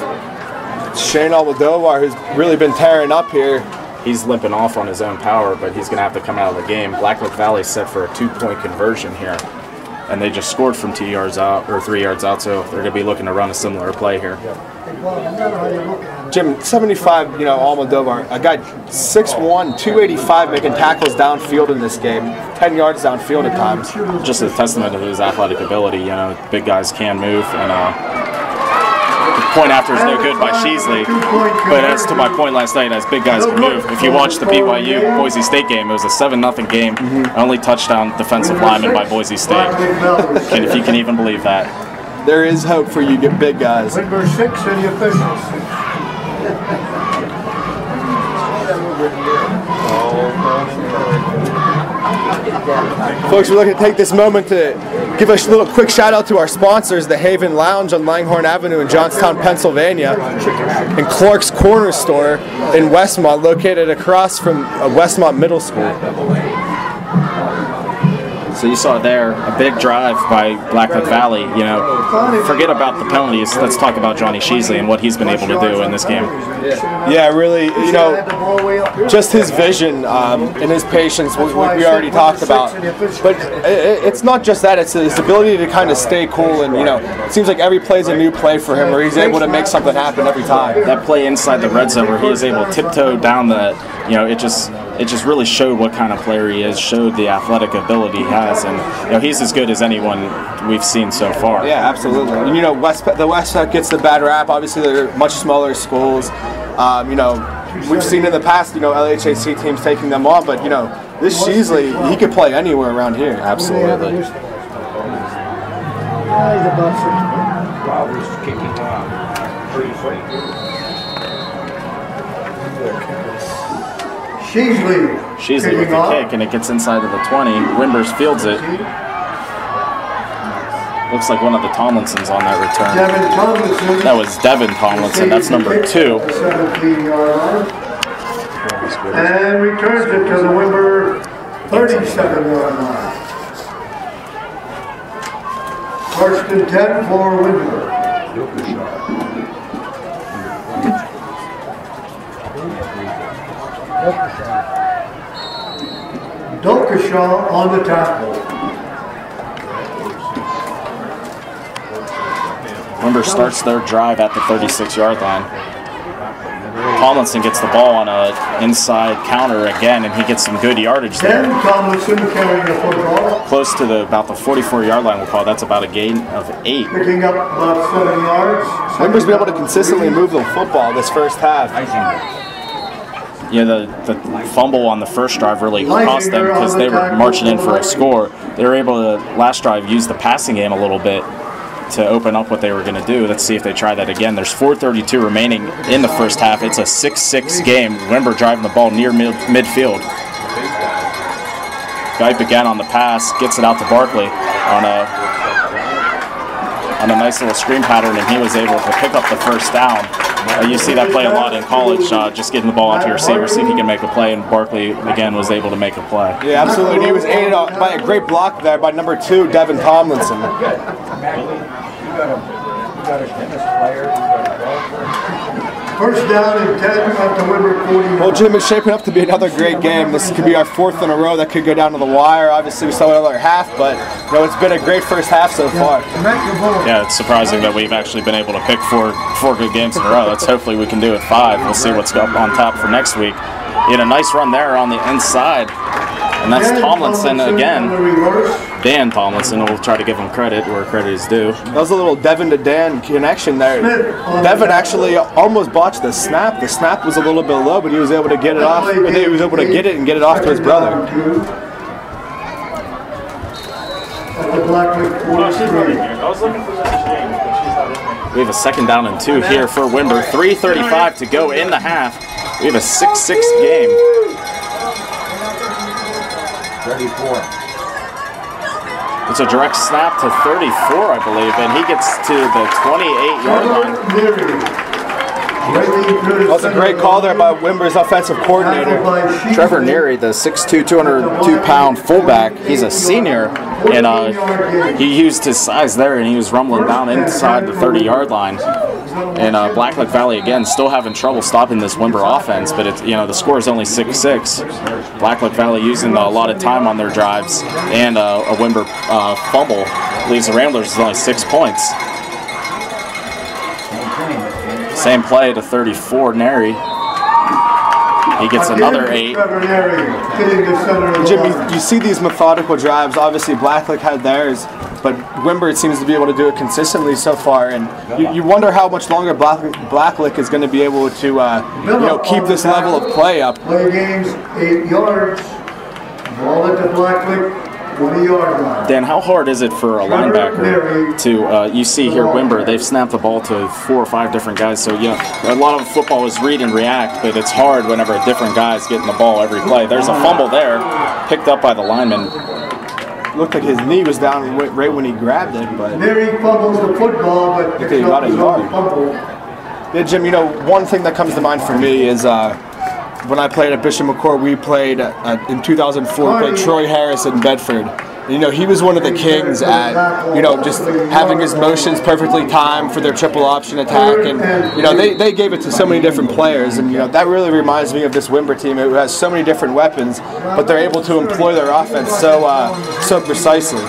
Shane Almodovar, who's really been tearing up here. He's limping off on his own power, but he's gonna have to come out of the game. Blacklick Valley set for a two-point conversion here, and they just scored from two yards out or three yards out, so they're gonna be looking to run a similar play here. Jim, 75, you know, Almodovar, a guy 6'1", 285 making tackles downfield in this game, 10 yards downfield at times. just a testament of his athletic ability. You know, big guys can move, and uh, the point after is no good by Sheasley. But as to my point last night, as big guys can move. If you watch the BYU Boise State game, it was a seven 0 game. Only touchdown defensive lineman by Boise State. And if you can even believe that. There is hope for you get big guys. Number six, city officials. Folks, we're looking to take this moment to give a little quick shout out to our sponsors, the Haven Lounge on Langhorne Avenue in Johnstown, Pennsylvania, and Clark's Corner Store in Westmont, located across from uh, Westmont Middle School. So you saw there a big drive by Blacklick Valley. You know, forget about the penalties. Let's talk about Johnny Sheasley and what he's been able to do in this game. Yeah, really, you know, just his vision um, and his patience, we, we we already talked about. But i- i it's not just that, it's his ability to kind of stay cool. And, you know, it seems like every play is a new play for him where he's able to make something happen every time. that play inside the red zone where he is able to tiptoe down the, you know, it just it just really showed what kind of player he is, showed the athletic ability he has, and you know he's as good as anyone we've seen so far. Yeah, absolutely. And, you know, West the West gets the bad rap. Obviously, they're much smaller schools. Um, you know, we've seen in the past, you know, LHAC teams taking them on, but you know, this Sheasley, he could play anywhere around here. absolutely. Sheasley. Sheasley with the off. kick, and it gets inside of the 20. Windbers fields it. Looks like one of the Tomlinsons on that return. Devin Tomlinson. That was Devin Tomlinson. That's number two. 17 yard line. And returns it to the Windber 37 yard line. First and 10 for Windber. Dolkashaw on the tackle. Windber starts their drive at the 36 yard line. Tomlinson gets the ball on a inside counter again, and he gets some good yardage Ken there. Tomlinson carrying the football, Close to the about the 44 yard line, we'll call. it. That's about a gain of eight. picking up about seven yards. Windber's been able to consistently move the football this first half. Yeah, the, the fumble on the first drive really cost them because they were marching in for a score. They were able to last drive use the passing game a little bit to open up what they were going to do. Let's see if they try that again. There's 4:32 remaining in the first half. It's a 6-6 game. Windber driving the ball near mid- midfield. Gipe again on the pass, gets it out to Barkley on a on a nice little screen pattern, and he was able to pick up the first down. Uh, you see that play a lot in college, uh, just getting the ball onto your receiver, see if he can make a play, and Barkley again was able to make a play. Yeah, absolutely. And he was aided by a great block there by number two, Devin Tomlinson. First down and 10 at the Windber 40 Well, Jim, it's shaping up to be another great game. This could be our fourth in a row that could go down to the wire. Obviously, we saw another half, but you know it's been a great first half so far. Yeah, it's surprising that we've actually been able to pick four four good games in a row. Let's hopefully we can do it five. We'll see what's up on top for next week. He had a nice run there on the inside, and that's Tomlinson On the again. Dan Tomlinson. We'll try to give him credit where credit is due. That was a little Devin to Dan connection there. Devin actually almost botched the snap. The snap was a little bit low, but he was able to get it off. Or he was able to get it and get it off to his brother. At the Blacklick 43. I was looking for that We have a second down and two here for Windber. 3.35 to go in the half. We have a 6-6 game. Thirty-four. It's a direct snap to 34, I believe, and he gets to the 28-yard line. Trevor Leary. Waiting through the That was a great call there by Windber's offensive coordinator. Trevor Neary, the 6'2", 202-pound fullback, he's a senior, and uh, he used his size there, and he was rumbling down inside the 30-yard line. And uh, Blacklick Valley again still having trouble stopping this Windber offense, but it's you know the score is only 6-6. Blacklick Valley using a lot of time on their drives, and uh, a Windber uh, fumble leaves the Ramblers with only six points. Same play to 34, Nary. He gets another eight. Trevor Leary hitting the center of the Jim, you, you see these methodical drives. Obviously, Blacklick had theirs, but Windber seems to be able to do it consistently so far. And you, you wonder how much longer Black, Blacklick is going to be able to, uh, you know, keep this level of play up. Play games eight yards. Ball at the Blacklick 20 yard line. Dan, how hard is it for a linebacker to? Uh, you see here, Windber, they've snapped the ball to four or five different guys. So yeah, a lot of football is read and react, but it's hard whenever a different guy's getting the ball every play. There's a fumble there, picked up by the lineman. Looked like his knee was down right when he grabbed it, but Leary fumbles the football, but Okay, picks you got a yard. fumble. Yeah, Jim, you know, one thing that comes to mind for me is uh, when I played at Bishop McCourt, we played uh, in 2004, we played Troy Harris in Bedford. You know, he was one of the kings at, you know, just having his motions perfectly timed for their triple option attack. And, you know, they, they gave it to so many different players. And, you know, that really reminds me of this Windber team who has so many different weapons, but they're able to employ their offense so, uh, so precisely.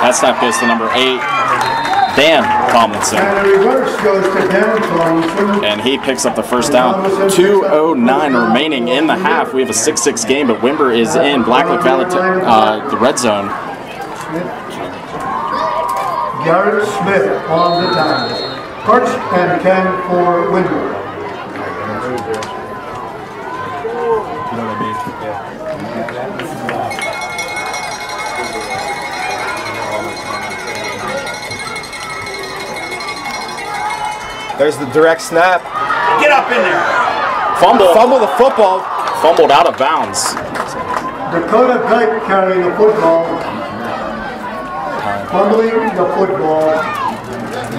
That's that snap goes to number eight, Dan Tomlinson. And the reverse goes to Dan Tomlinson. and he picks up the first down. 2.09 remaining in the half. We have a 6-6 game, but Windber is in Blacklick Valley, t- uh, the red zone. Garrett Smith on the time. First and 10 for Windber. There's the direct snap. Get up in there. Fumble, Fumble the football. fumbled out of bounds. Dakota Kite carrying the football. Fumbling the football.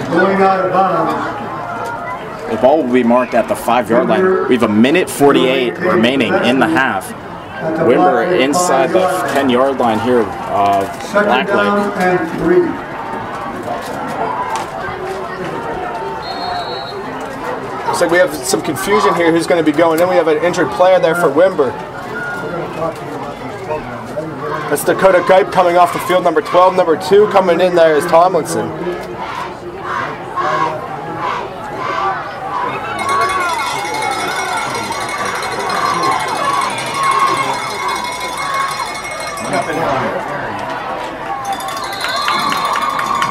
Going out of bounds. The ball will be marked at the five-yard line. We have a minute 48 remaining in the half. At the Windber inside the 10-yard line here of Second Blacklick. down and three. Looks like we have some confusion here who's going to be going Then We have an injured player there for Windber. That's Dakota Gipe coming off the field, number 12. Number 2 coming in there is Tomlinson.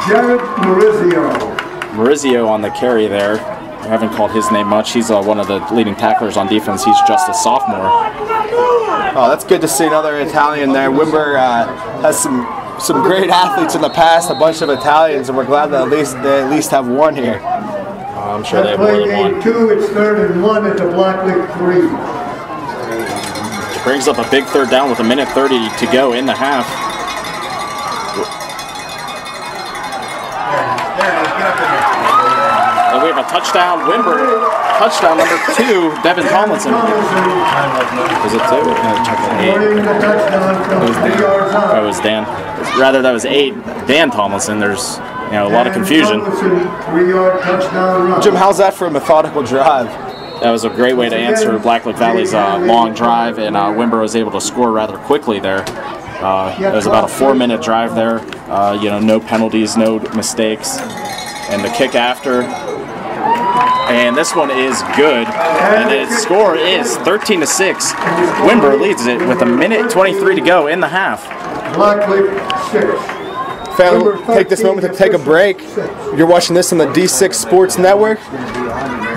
Jared Marizio. Marizio on the carry there. I haven't called his name much. He's uh, one of the leading tacklers on defense. He's just a sophomore. Oh, that's good to see another Italian there. Windber uh, has some some great athletes in the past, a bunch of Italians, and we're glad that at least they at least have one here. Uh, I'm sure they Let's have more play than game one. two, it's third and one at the Blacklick three. Brings up a big third down with a minute 30 to go in the half. And we have a touchdown, Windber. Touchdown number two, Devin Tomlinson. Tomlinson Was it two? No, check it. Eight. running the touchdown from three yards Oh, it was Dan. Rather, that was eight. Dan Tomlinson. There's you know a lot of confusion. Tomlinson, three-yard touchdown run. Jim, how's that for a methodical drive? That was a great way to answer Blacklick Valley's uh, long drive, and uh, Windber was able to score rather quickly there. Uh, it was about a four-minute drive there. Uh, you know, no penalties, no mistakes, and the kick after. And this one is good, and the score is 13 to six. Windber leads it with a minute 23 to go in the half. Family, take this moment to take a break. You're watching this on the D6 Sports Network.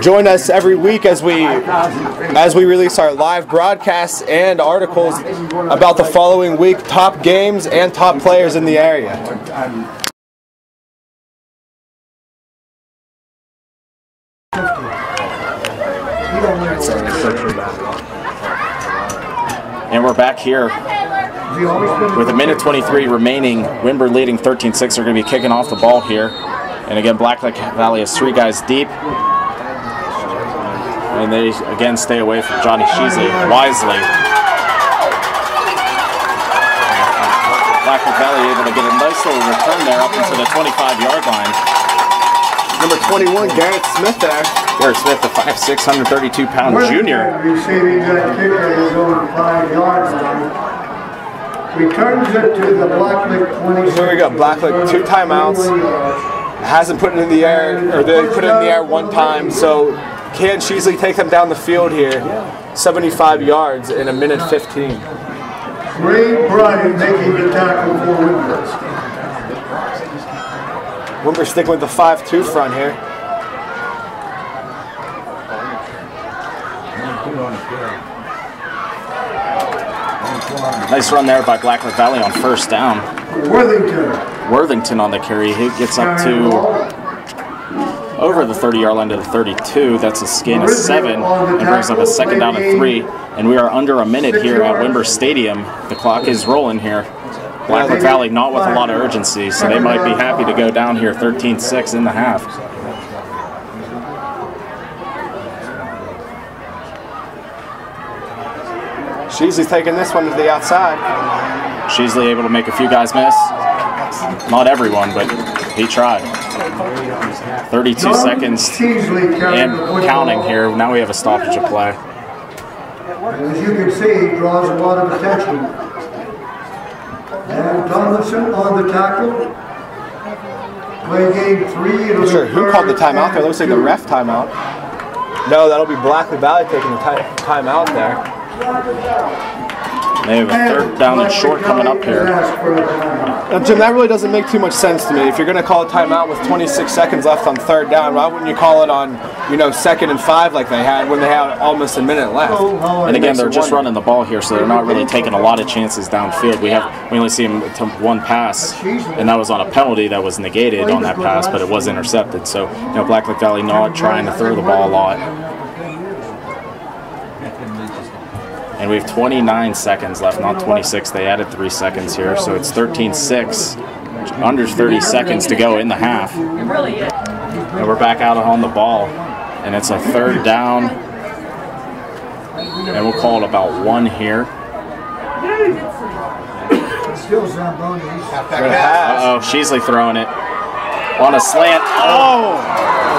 Join us every week as we as we release our live broadcasts and articles about the following week, top games and top players in the area. And we're back here with a minute 23 remaining. Windber leading 13-6 They're going to be kicking off the ball here. And again, Blacklick Valley is three guys deep. And they again stay away from Johnny Sheasley wisely. Blacklick Valley able to get a nice little return there up into the 25-yard line. Number 21, Garrett Smith there. Garrett Smith, the 5'6", 132-pound junior. Receiving that kick at his own five-yard line. Returns it to the Blacklick 26. Here we go, Blacklick, two timeouts. Hasn't put it in the air, or they put it in the air one time, so can Sheasley take them down the field here? 75 yards in a minute 15. Ray Bryan making the tackle for Windber. Windber sticking with the 5-2 front here. Nice run there by Blacklick Valley on first down. Worthington. Worthington on the carry. He gets up to over the 30 yard line to the 32. That's a gain of seven and brings up a second down and three. And we are under a minute here at Windber Stadium. The clock is rolling here. Blacklick Valley not with a lot of urgency, so they might be happy to go down here 13 6 in the half. Sheasley's taking this one to the outside. Sheasley able to make a few guys miss. Not everyone, but he tried. 32 seconds and counting here. Now we have a stoppage of play. As you can see, he draws a lot of attention. And Tomlinson on the tackle. Play game three. it'll Sure, who called the timeout there? Looks like the ref timeout. No, that'll be Blacklick Valley taking the ti- timeout there. They have a third down and short coming up here. Now, Jim, that really doesn't make too much sense to me. If you're going to call a timeout with 26 seconds left on third down, why wouldn't you call it on, you know, second and five like they had when they had almost a minute left? And again, they're just running the ball here, so they're not really taking a lot of chances downfield. We have we only see them to one pass, and that was on a penalty that was negated on that pass, but it was intercepted. So you know, Blacklick Valley not trying to throw the ball a lot. And we have 29 seconds left, not 26. They added three seconds here, so it's 13-6. Under 30 seconds to go in the half. And we're back out on the ball, and it's a third down. And we'll call it about one here. Still Zamboni. Gonna. Uh oh, Sheasley throwing it on a slant. Oh!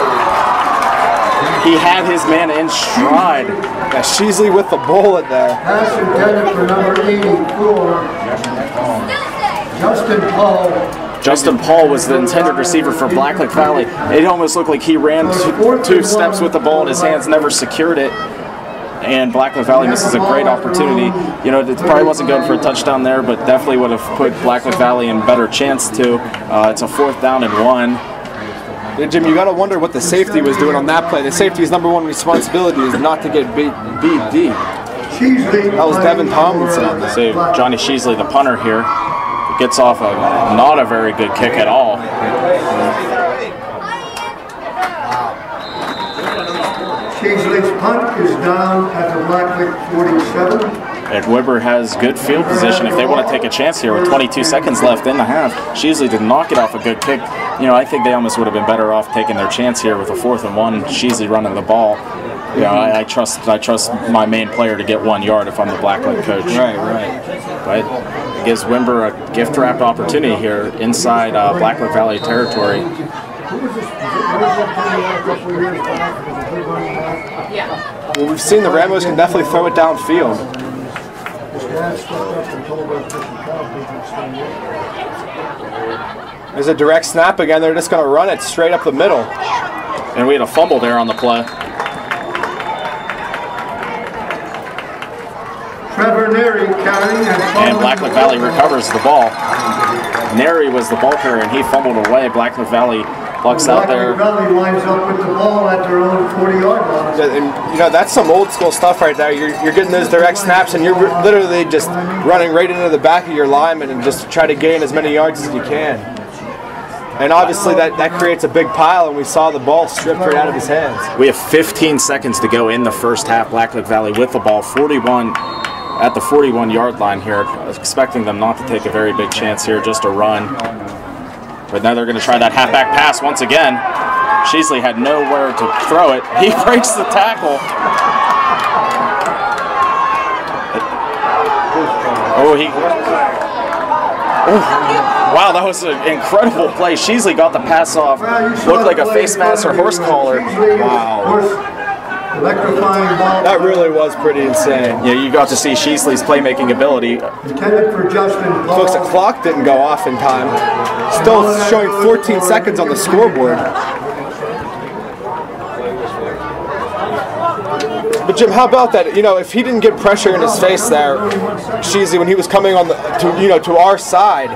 He had his man in stride. Yeah, Sheasley with the bullet there. Pass intended for number 84. Justin Paul. Justin Paul was the intended receiver for Blacklick Valley. It almost looked like he ran two, two steps with the ball in his hands, never secured it. And Blacklick Valley misses a great opportunity. You know, it probably wasn't going for a touchdown there, but definitely would have put Blacklick Valley in better chance to. Uh, it's a fourth down and one. Yeah, Jim, you gotta wonder what the safety was doing on that play. The safety's number one responsibility is not to get beat, beat deep. That was Devin Tomlinson on this. So Johnny Sheasley, the punter here, gets off a not a very good kick at all. Sheasley's punt is down at the Blacklick 47. And Windber has good field position if they want to take a chance here with 22 seconds left in the half. Sheasley did not get off a good kick. You know, I think they almost would have been better off taking their chance here with a fourth and one. Sheasley running the ball. You know, I, I trust I trust my main player to get one yard if I'm the Blacklick coach. Right, right. But it gives Windber a gift wrapped opportunity here inside uh, Blacklick Valley territory. Well, we've seen the Ramos can definitely throw it downfield. There's a direct snap again. They're just gonna run it straight up the middle. And we had a fumble there on the play. Trevor Neary carrying and And fumbling Blacklick Valley recovers the ball. Nary was the ball carrier and he fumbled away. Blacklick Valley plucks out Blacklick there. Valley lines up with the ball at their own 40-yard line. Yeah, And you know that's some old school stuff right there. You're, you're getting those direct snaps, and you're literally just running right into the back of your lineman and just try to gain as many yards as you can. And obviously that, that creates a big pile, and we saw the ball stripped right out of his hands. We have 15 seconds to go in the first half. Blacklick Valley with the ball, 41 at the 41 yard line here. Expecting them not to take a very big chance here, just a run. But now they're going to try that halfback pass once again. Sheasley had nowhere to throw it. *laughs* He breaks the tackle. Oh, he. Oh, wow, that was an incredible play. Sheasley got the pass off. Well, you saw Looked like a face mask or horse collar. Wow. horse- Electrifying ball. That really was pretty insane. Yeah, you got to see Sheasley's playmaking ability. Intended for Justin Paul. Folks, the clock didn't go off in time. Still showing 14 seconds on the scoreboard. But Jim, how about that? You know, if he didn't get pressure in his face there, Sheezy, when he was coming on the, to, you know, to our side,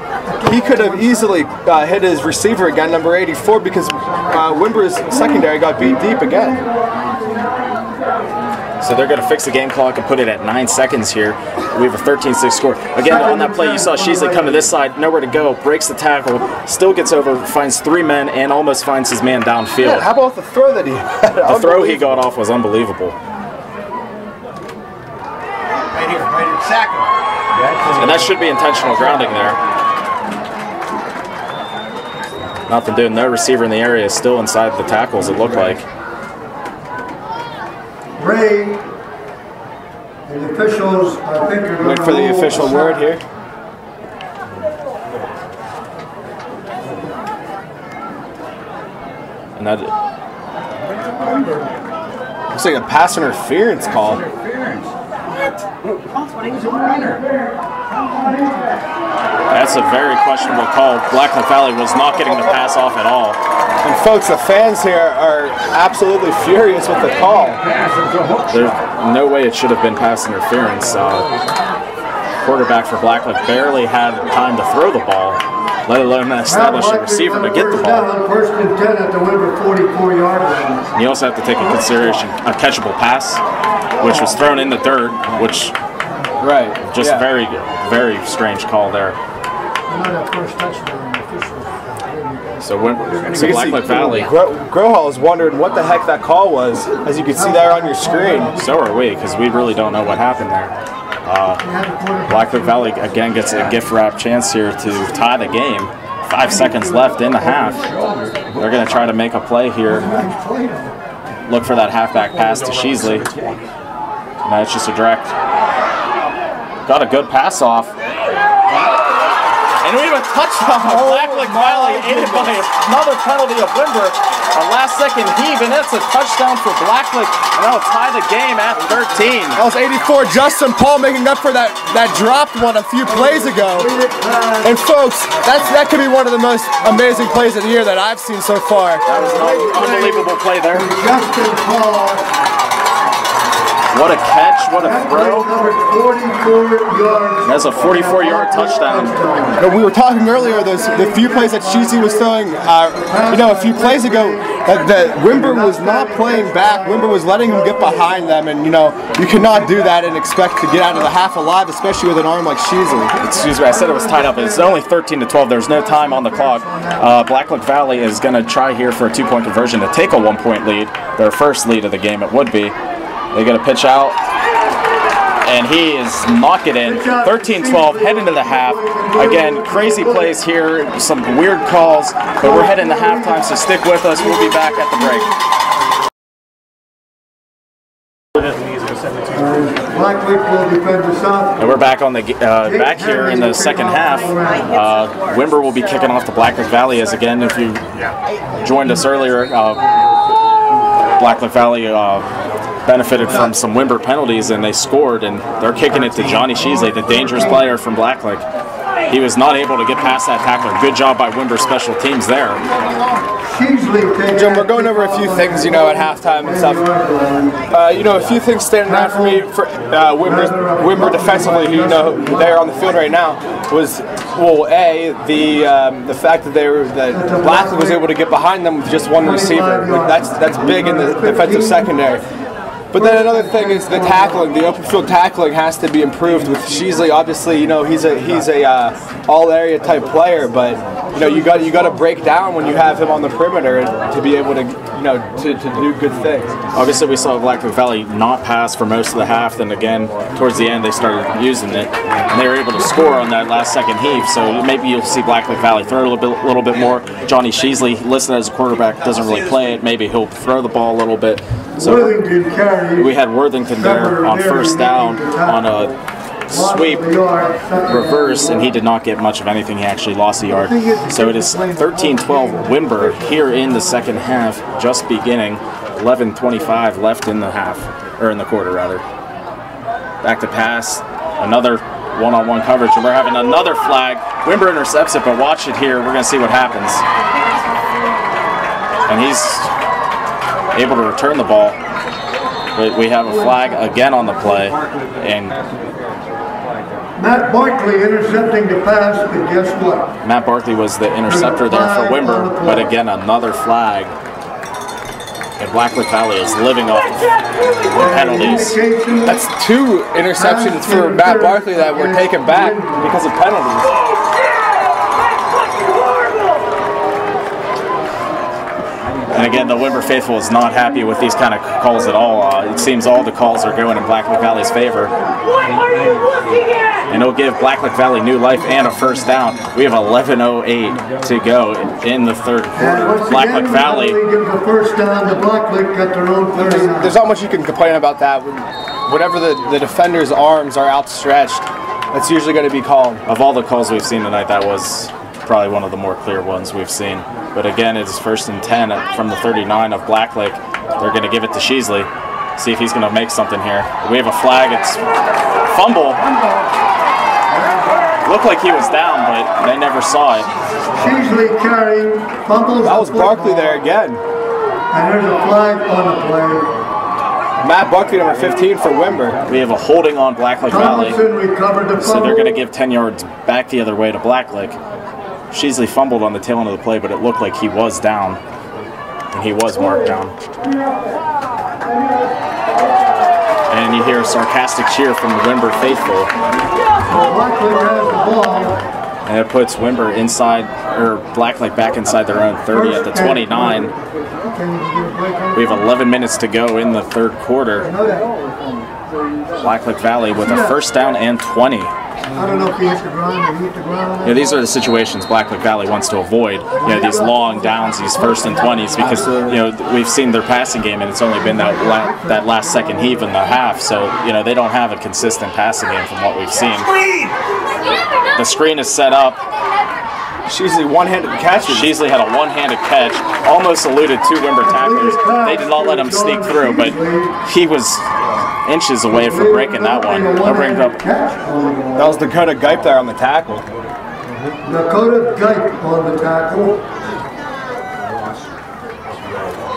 he could have easily uh, hit his receiver again, number 84, because uh, Windber's secondary got beat deep again. So they're going to fix the game clock and put it at nine seconds here. We have a 13-6 score. Again, on that play, you saw Sheasley come to this side, nowhere to go, breaks the tackle, still gets over, finds three men, and almost finds his man downfield. Yeah, how about the throw that he had? The throw he got off was unbelievable. Right here, right here, sack him. And that should be intentional grounding there. Nothing doing. No receiver in the area is still inside the tackles, it looked like. Ray, and the officials, I think are Wait for the official word here. And that Looks like a pass interference call. Interference. What? He's a runner. that's a very questionable call. Blacklick Valley was not getting the pass off at all. And folks, the fans here are absolutely furious with the call. Pass, it was a hook There's no way it should have been pass interference. Uh, quarterback for Blacklick barely had time to throw the ball, let alone establish a receiver to get the ball. First and 10 at the Windber 44-yard line. You also have to take into consideration a catchable pass, which was thrown in the dirt, which Right. just yeah. very, very strange call there. So when so You can see Blacklick Valley, Gro- Grohall is wondering what the heck that call was, as you can see there on your screen. so are we, because we really don't know what happened there. Uh, Blacklick Valley again gets a gift wrap chance here to tie the game. Five seconds left in the half. They're going to try to make a play here. Look for that halfback pass to Sheasley. It's just a direct. Got a good pass off. And we have a touchdown of oh Blacklick Valley aided by another penalty of Windber. A last second heave, and that's a touchdown for Blacklick. And that'll tie the game at 13. That was 84. Justin Paul making up for that, that dropped one a few plays ago. And folks, that's that could be one of the most amazing plays of the year that I've seen so far. That was an unbelievable play there. Justin Paul, What a catch, what a throw. covered 44 yards. That's a 44 yard touchdown. No, we were talking earlier. Those the few plays that Sheezy was throwing. Uh, you know, a few plays ago, that that Windber was not playing back. Windber was letting him get behind them, and you know, you cannot do that and expect to get out of the half alive, especially with an arm like Sheezy. Excuse me, I said it was tied up. It's only 13 to 12. There's no time on the clock. Uh, Blacklick Valley is going to try here for a two point conversion to take a one point lead. Their first lead of the game, it would be. They get to pitch out. And he is knock it in. 13-12, heading to the half. Again, crazy plays here, some weird calls, but we're heading to halftime, so stick with us. We'll be back at the break. Black will defend the. And we're back on the uh, back here in the second half. Uh, Windber will be kicking off the Blacklick Valley as again, if you joined us earlier, uh, Valley uh, benefited from some Windber penalties and they scored and they're kicking it to Johnny Sheasley, the dangerous player from Blacklick. He was not able to get past that tackler. Good job by Windber special teams there. Jim, we're going over a few things, you know, at halftime and stuff. Uh, you know, a few things standing out for me for uh, Windber, Windber defensively, you know they're on the field right now, was well, a the um, the fact that they were that Blacklick was able to get behind them with just one receiver. Like, that's that's big in the defensive secondary. But then another thing is the tackling. The open field tackling has to be improved. With Sheasley, obviously, you know he's a he's a uh, all area type player, but you know you got you got to break down when you have him on the perimeter to be able to you know to, to do good things. Obviously, we saw Blacklick Valley not pass for most of the half. Then again, towards the end, they started using it, and they were able to score on that last second heave. So maybe you'll see Blacklick Valley throw a little bit, little bit more. Johnny Sheasley, listed as a quarterback, doesn't really play it. Maybe he'll throw the ball a little bit. So we had Worthington there on first down on a sweep reverse, and he did not get much of anything. He actually lost a yard. So it is 13-12 Windber here in the second half, just beginning. 11:25 left in the half, or in the quarter rather. Back to pass, another one-on-one coverage, and we're having another flag. Wimber intercepts it, but watch it here. We're going to see what happens. And he's able to return the ball. But we have a flag again on the play, and Matt Barkley intercepting the pass, but guess what? Matt Barkley was the interceptor there for Windber, but again, another flag. And Blacklick Valley is living off the penalties. That's two interceptions for Matt Barkley that were taken back because of penalties. And again, the Windber faithful is not happy with these kind of calls at all. Uh, it seems all the calls are going in Blacklick Valley's favor. What are you looking at? And it'll give Blacklick Valley new life and a first down. We have 11.08 to go in the third quarter. once Blacklick again, Valley gives the first down to Blacklick at their own 39. There's not much you can complain about that. Whatever the, the defender's arms are outstretched, that's usually going to be called. Of all the calls we've seen tonight, that was probably one of the more clear ones we've seen. But again, it's first and 10 from the 39 of Blacklick. They're going to give it to Sheasley. See if he's going to make something here. We have a flag. It's fumble. Looked like he was down, but they never saw it. Sheasley carrying, fumbles. That was the Barkley there again. And there's a flag on the play. Matt Barkley, number 15 for Windber. We have a holding on Blacklick Valley. Recovered the So they're going to give 10 yards back the other way to Blacklick. Sheasley fumbled on the tail end of the play, but it looked like he was down. And he was marked down. And you hear a sarcastic cheer from the Windber faithful. Blacklick has the ball. And it puts Windber inside, or Blacklick back inside their own 30 at the 29. Can you get a break on We have 11 minutes to go in the third quarter. Blacklick Valley with a first down and 20. I don't know if he hit the ground or he hit the ground. You know, these are the situations Blacklick Valley wants to avoid. You know, these long downs, these first and twenties, because you know we've seen their passing game, and it's only been that la- that last second heave in the half. So you know they don't have a consistent passing game from what we've seen. The screen is set up. Sheasley one-handed catches. Sheasley had a one-handed catch, almost eluded two Windber tacklers. They did not let him sneak through, but he was inches away from breaking that one. That brings up That was Dakota Gipe there on the tackle. Dakota Gipe on the tackle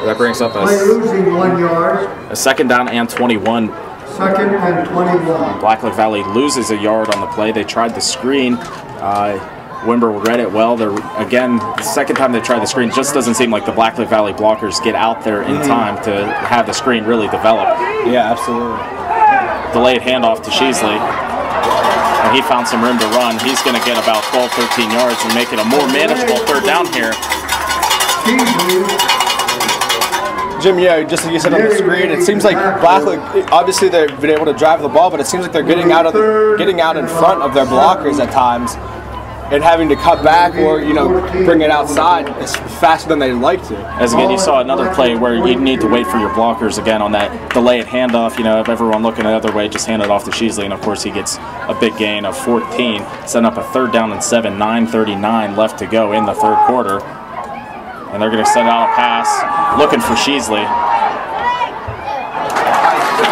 that brings up a, losing one yard. a second down and 21 So second and 21. Blacklick Valley loses a yard on the play. They tried the screen. Uh, Windber read it well. They're again the second time they tried the screen. Just doesn't seem like the Blacklick Valley blockers get out there in mm-hmm. time to have the screen really develop. Yeah, absolutely. Delayed handoff to Sheasley. And he found some room to run. He's going to get about 12, 13 yards and make it a more manageable third down here. Jim, yeah, just like you said on the screen, it seems like Blacklick. Obviously, they've been able to drive the ball, but it seems like they're getting out of the, getting out in front of their blockers at times, and having to cut back or you know bring it outside as faster than they'd like to. As again, you saw another play where you need to wait for your blockers again on that delayed handoff. You know, if everyone looking the other way, just hand it off to Sheasley, and of course he gets a big gain of 14, setting up a third down and seven, 9:39 left to go in the third quarter, and they're going to send out a pass, looking for Sheasley.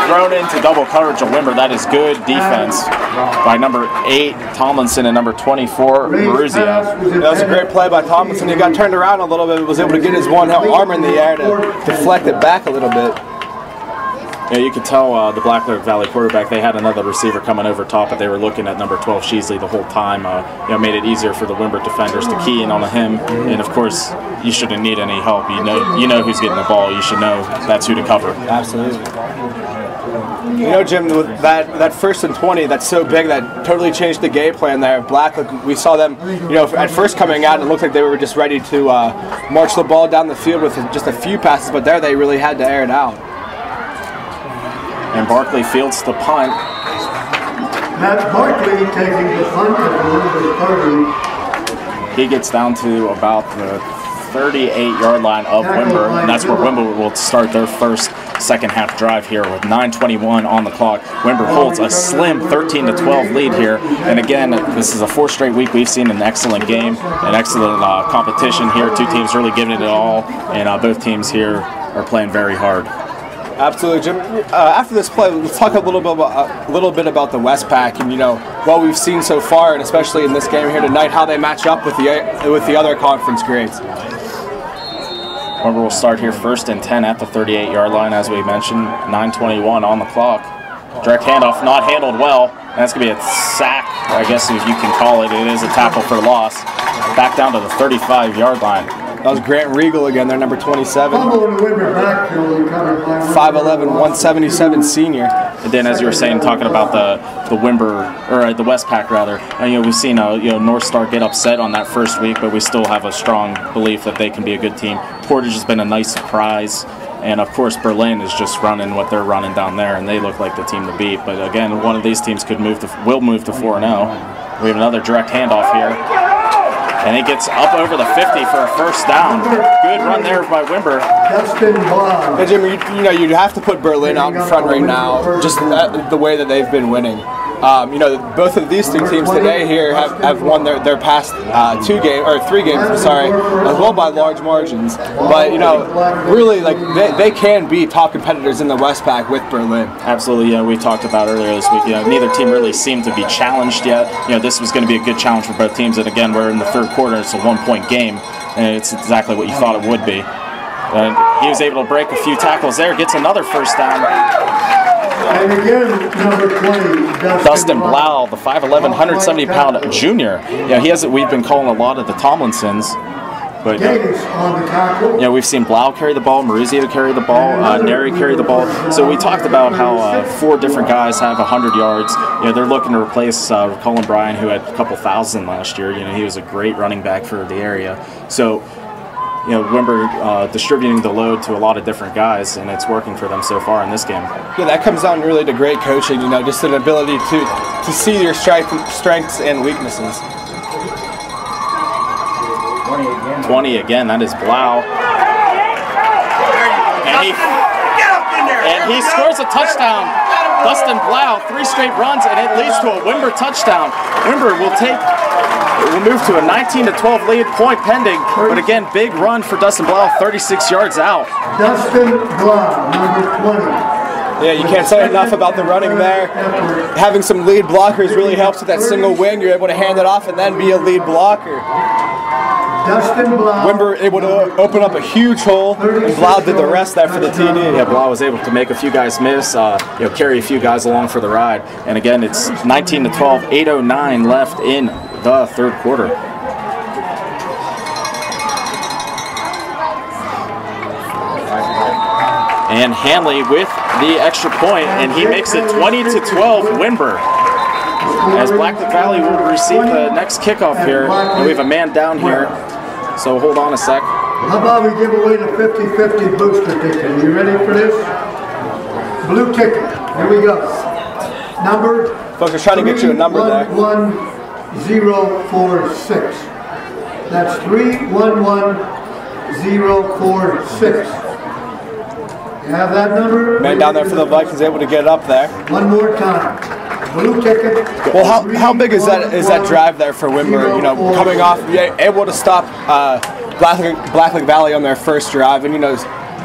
Thrown into double coverage of Windber. That is good defense by number eight Tomlinson and number 24 Maruzia. That was a great play by Tomlinson. He got turned around a little bit, was able to get his one arm in the air to deflect it back a little bit. Yeah, you could tell uh, the Blacklick Valley quarterback, they had another receiver coming over top, but they were looking at number 12 Sheasley the whole time. Uh, you know, made it easier for the Windber defenders to key in on him. And of course, you shouldn't need any help. You know, you know who's getting the ball. You should know that's who to cover. Absolutely. You know, Jim, that that first and twenty, that's so big that totally changed the game plan there. Black, like, we saw them, you know, at first coming out, it looked like they were just ready to uh, march the ball down the field with just a few passes, but there they really had to air it out. And Barkley fields the punt. Matt Barkley taking the punt at the 30. He gets down to about the 38 yard line of Windber, and that's where Windber will start their first second half drive here with 9:21 on the clock. Windber holds a slim 13 to 12 lead here, and again, this is a fourth straight week we've seen an excellent game, an excellent uh, competition here. Two teams really giving it all, and uh, both teams here are playing very hard. Absolutely, Jim. Uh, after this play, let's talk a little bit about a little bit about the Westpac and you know what we've seen so far, and especially in this game here tonight, how they match up with the with the other conference grades. Windber will start here first and 10 at the 38 yard line, as we mentioned. 9:21 on the clock. Direct handoff, not handled well. That's going to be a sack, I guess if you can call it. It is a tackle for loss. Back down to the 35 yard line. That was Grant Regal again, their number 27. Fumble in the Windber backfield recovered by 5'11", 177 senior. And then, as you were saying, talking about the the Windber or uh, the Westpac rather, and, you know we've seen uh, you know North Star get upset on that first week, but we still have a strong belief that they can be a good team. Portage has been a nice surprise, and of course Berlin is just running what they're running down there, and they look like the team to beat. But again, one of these teams could move to will move to four and zero. We have another direct handoff here. And he gets up over the 50 for a first down. Good run there by Windber. Dustin Bond. Hey, Jim, you, you know you'd have to put Berlin out in front right now, just that, the way that they've been winning. Um, you know, both of these two teams today here have, have won their, their past uh, two games, or three games, sorry, as well by large margins. But you know, really, like they, they can be top competitors in the Westpac with Berlin. Absolutely, yeah. We talked about earlier this week. You know, neither team really seemed to be challenged yet. You know, this was going to be a good challenge for both teams. And again, we're in the third quarter. It's a one-point game, and it's exactly what you thought it would be. And he was able to break a few tackles there. Gets another first down. And again, number 20, Dustin, Dustin Blau, the 5'11", 170 pound junior. Yeah, he has. We've been calling a lot of the Tomlinsons, but. Uh, Davis on the tackle. you know, we've seen Blau carry the ball, Marizio carry the ball, uh, Neri carry the ball. So we talked about how uh, four different guys have 100 yards. You know, they're looking to replace uh, Colin Bryan, who had a couple thousand last year. You know, he was a great running back for the area. So, you know, Windber uh, distributing the load to a lot of different guys, and it's working for them so far in this game. Yeah, that comes down really to great coaching. You know, just an ability to to see your strength, strengths and weaknesses. 20 again. 20 again, that is Blau. And he, and he scores a touchdown. Dustin Blau, three straight runs, and it leads to a Windber touchdown. Windber will take, will move to a 19 to 12 lead, point pending. But again, big run for Dustin Blau, 36 yards out. Dustin Blau, number 20. Yeah, you can't say enough about the running there. Having some lead blockers really helps with that single wing. You're able to hand it off and then be a lead blocker. Dustin Blau. Windber able to open up a huge hole, and Blau did the rest there for the TD. Yeah, Blau was able to make a few guys miss, uh, you know, carry a few guys along for the ride. And again, it's 19 to 12, 8:09 left in the third quarter. And Hanley with the extra point, and he makes it 20 to 12. Windber. As Blacklick Valley will receive the next kickoff here, and we have a man down here. So hold on a sec. How about we give away the 50-50 booster ticket? You ready for this? Blue ticket. Here we go. Number Folks are trying to get you a number there. 311046. That's 311046. You have that number? Man down there for the Vikings able to get up there. One more time. Blue ticket. Well, how, how big is that is that drive there for Windber? You know, coming off, yeah, able to stop uh, Blacklick, Blacklick Valley on their first drive, and you know,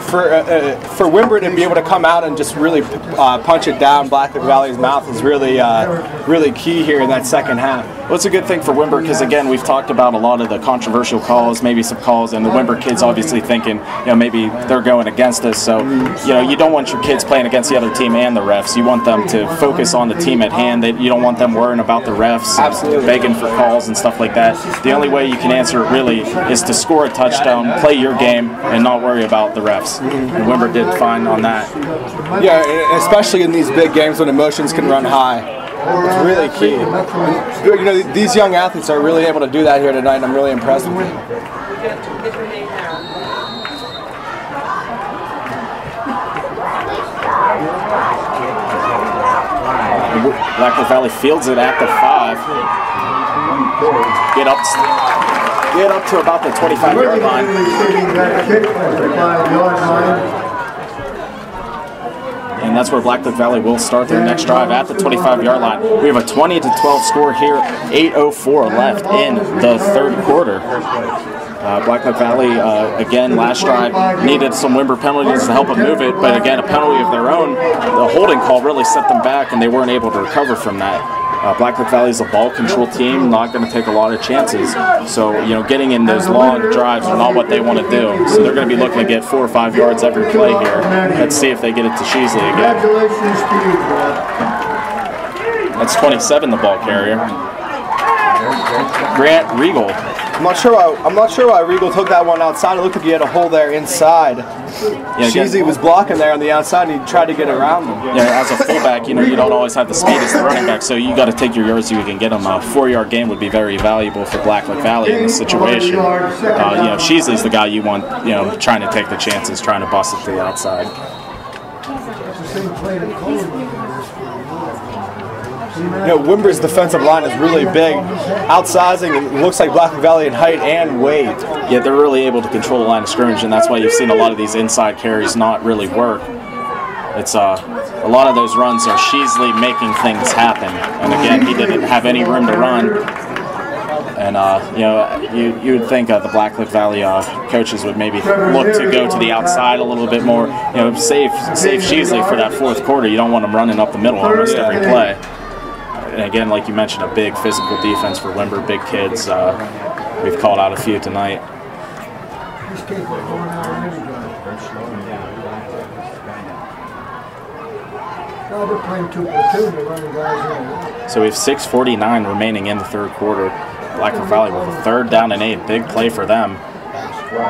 for uh, uh, for Windber to be able to come out and just really uh, punch it down Blacklick Valley's mouth is really uh, really key here in that second half. Well, it's a good thing for Windber because again, we've talked about a lot of the controversial calls, maybe some calls, and the Windber kids obviously thinking, you know, maybe they're going against us. So, you know, you don't want your kids playing against the other team and the refs. You want them to focus on the team at hand. That you don't want them worrying about the refs, Absolutely. begging for calls and stuff like that. The only way you can answer it really is to score a touchdown, play your game, and not worry about the refs. And Windber did fine on that. Yeah, especially in these big games when emotions can run high. It's really key. You know, these young athletes are really able to do that here tonight, and I'm really impressed with them. Blacklick Valley fields it at the five. Get up, get up to about the 25 yard line. Receiving that kick at the five-yard line. And that's where Blacklick Valley will start their next drive at the 25 yard line. We have a 20 to 12 score here, 8.04 left in the third quarter. Uh, Valley, uh, again, last drive needed some Windber penalties to help them move it, but again, a penalty of their own. The holding call really set them back, and they weren't able to recover from that. Uh, Blacklick Valley is a ball control team, not going to take a lot of chances. So, you know, getting in those long drives are not what they want to do. So they're going to be looking to get four or five yards every play here. Let's see if they get it to Sheasley again. Congratulations to you, That's 27, the ball carrier. Grant Regal. I'm not sure why I'm not sure why Regal took that one outside. It looked like he had a hole there inside. Yeah, again- Sheasley was blocking there on the outside, and he tried to get around him. Yeah, as a fullback, you know, you don't always have the speed as the running back, so you got to take your yards so you can get them. A four-yard game would be very valuable for Blacklick Valley in this situation. Uh, you know, Sheasley's the guy you want, you know, trying to take the chances, trying to bust it to the outside. You know, Windber's defensive line is really big, outsizing. It looks like Black Valley in height and weight. Yeah, they're really able to control the line of scrimmage, and that's why you've seen a lot of these inside carries not really work. It's uh, a lot of those runs are Sheasley making things happen, and again, he didn't have any room to run. And uh, you know, you you would think uh, the Blacklick Valley uh, coaches would maybe look to go to the outside a little bit more. You know, save save Sheasley for that fourth quarter. You don't want him running up the middle almost every play. And again, like you mentioned, a big physical defense for Windber, big kids. Uh, we've called out a few tonight. So we have 6:49 remaining in the third quarter. Blacklick Valley with a third down and eight, big play for them.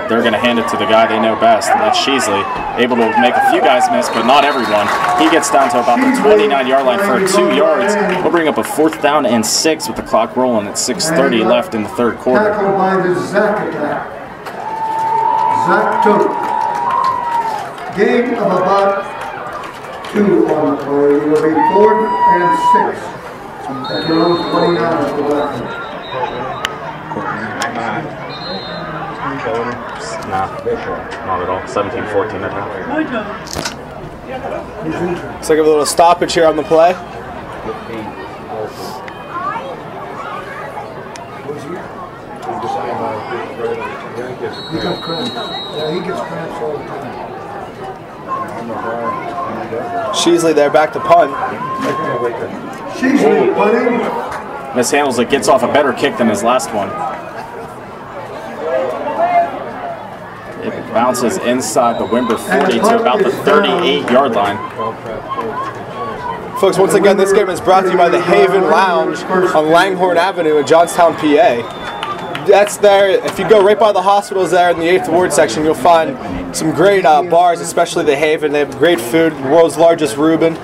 They're going to hand it to the guy they know best, and that's Sheasley. Able to make a few guys miss, but not everyone. He gets down to about the 29-yard line for two yards. We'll bring up a fourth down and six with the clock rolling at 6:30 left in the third quarter. The Zach attack. Zach took. Game of about two on the play. It'll be fourth and six. At their own 29 for Blackman. Nah, not at all. 17-14 at half. Looks like a little stoppage here on the play. He got cramps. Yeah, he gets cramps all the time. Sheasley there back to punt. She's punting. Mishandles it, gets off a better kick than his last one. Bounces inside the Windber 40 to about the 38 yard line. Folks, once again, this game is brought to you by the Haven Lounge on Langhorne Avenue in Johnstown, PA. That's there. If you go right by the hospitals there in the 8th Ward section, you'll find some great uh, bars, especially the Haven. They have great food, world's largest Reuben.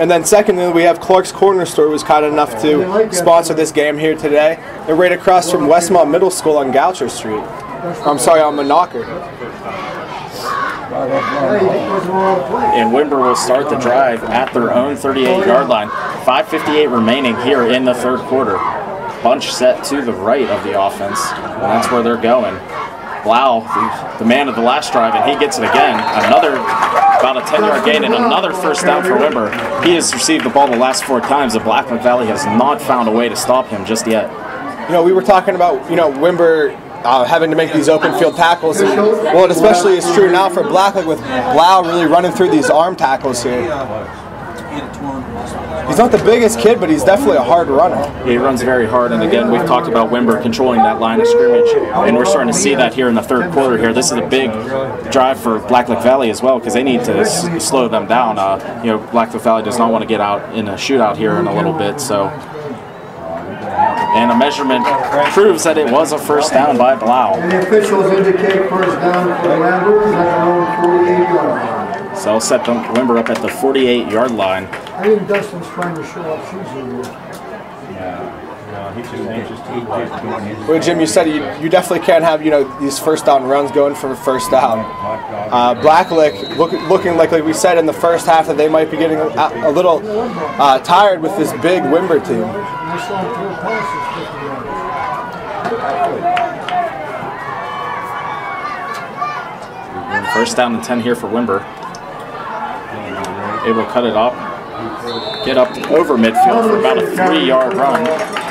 And then secondly, we have Clark's Corner Store, who was kind enough to sponsor this game here today. They're right across from Westmont Middle School on Goucher Street. I'm sorry, on Monocker. And Windber will start the drive at their own 38 yard line. 5.58 remaining here in the third quarter. Bunch set to the right of the offense, and that's where they're going. Blau, the, man of the last drive, and he gets it again. Another, about a 10 yard gain, and another first down for Windber. He has received the ball the last four times, and Blacklick Valley has not found a way to stop him just yet. you know, we were talking about, you know, Windber uh, having to make these open field tackles. And, well, it especially is true now for Blacklick with Blau really running through these arm tackles here. He's not the biggest kid, but he's definitely a hard runner. He runs very hard, and again, we've talked about Windber controlling that line of scrimmage, and we're starting to see that here in the third quarter. Here, this is a big drive for Blacklick Valley as well because they need to slow them down. Uh, you know, Blacklick Valley does not want to get out in a shootout here in a little bit, so. And a measurement proves that it was a first down by Blau. And the officials indicate first down for the Ramblers at their own 48 yard line. So I'll set them Windber up at the 48 yard line. I think Dustin's trying to show off shoes here. Yeah. No, he's just anxious to keep just. Well, Jim, you said you, you definitely can't have you know these first down runs going for first down. Uh, Blacklick look, looking like like we said in the first half that they might be getting a, a little uh, tired with this big Windber team. Passes 50 yards. First down and 10 here for Windber. Able to cut it up. Get up over midfield for about a three yard run.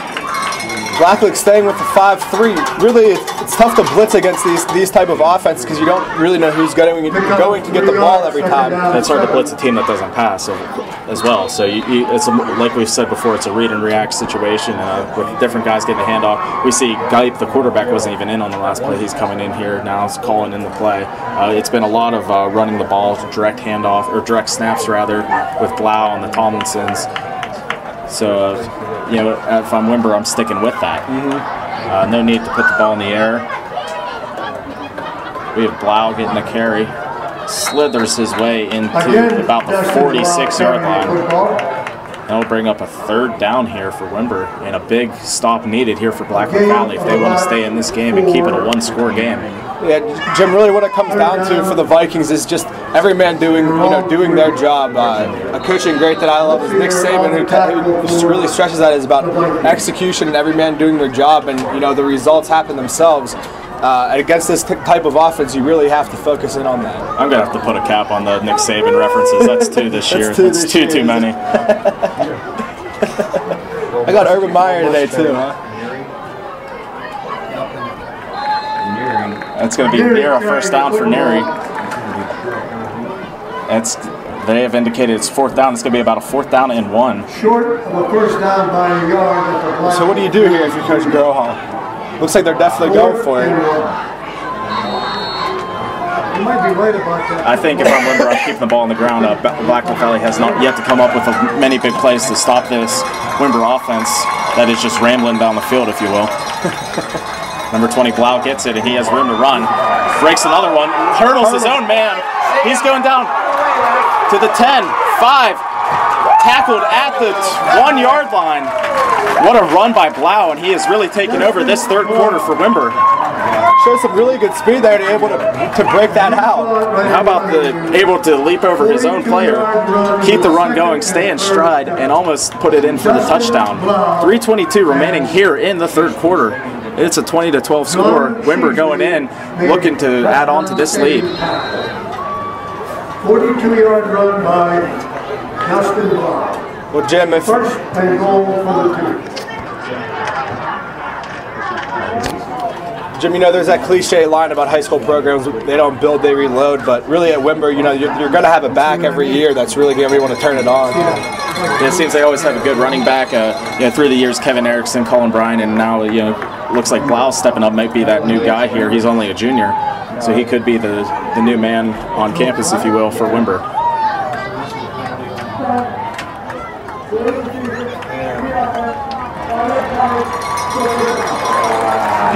Blacklick staying with the five-three. Really, it's, tough to blitz against these these type of offenses because you don't really know who's going going to get the ball every time. It's hard to blitz a team that doesn't pass as well. So you, you, it's a, like we've said before, it's a read and react situation uh, with different guys getting the handoff. We see Gipe, the quarterback, wasn't even in on the last play. He's coming in here now, he's calling in the play. Uh, it's been a lot of uh, running the ball, direct handoff or direct snaps rather, with Blau and the Tomlinsons. So, uh, you know, if I'm Windber, I'm sticking with that. Uh, no need to put the ball in the air. We have Blau getting the carry. Slithers his way into Again, about the 46 Blau yard line. That'll bring up a third down here for Windber and a big stop needed here for Blacklick Valley if they want to stay in this game and keep it a one score game. Yeah, Jim. Really, what it comes down to for the Vikings is just every man doing you know doing their job. Uh, a coaching great that I love is Nick Saban, who, who really stresses that is about execution and every man doing their job, and you know the results happen themselves. Uh, against this t- type of offense, you really have to focus in on that. I'm gonna have to put a cap on the Nick Saban references. That's two this *laughs* year. two That's this too year. too many. *laughs* I got Urban Meyer today too. Huh? That's gonna be near a first down for Neri. It's they have indicated it's fourth down. It's gonna be about a fourth down and one. Short of a first down by a yard at the So what do you do here if you're Coach Grohol? Looks like they're definitely going for it. You might be right about that. I think if I'm Windber, I'm keeping the ball on the ground. Uh, Ba- Valley has not yet to come up with a, many big plays to stop this Windber offense that is just rambling down the field, if you will. *laughs* Number 20, Blau gets it, and he has room to run. Breaks another one. Hurdles his own man. He's going down to the 10, 5. Tackled at the one yard line. What a run by Blau, and he is really taking over this third quarter for Windber. Shows some really good speed there to be able to, to break that out. How about the able to leap over his own player, keep the run going, stay in stride, and almost put it in for the touchdown. 3:22 remaining here in the third quarter. It's a 20 to 12 score. Windber going in, looking to add on to this lead. 42 yard run by Dustin Blau. Well, Jim, if First and goal for the team. Jim, you know, there's that cliche line about high school programs, they don't build, they reload, but really at Windber, you know, you're, you're going to have a back every year that's really going to be able to turn it on. It seems they always have a good running back. Uh, you know, through the years, Kevin Erickson, Colin Bryan, and now you know, looks like Blau stepping up might be that new guy here. He's only a junior. So he could be the, the new man on campus, if you will, for Windber.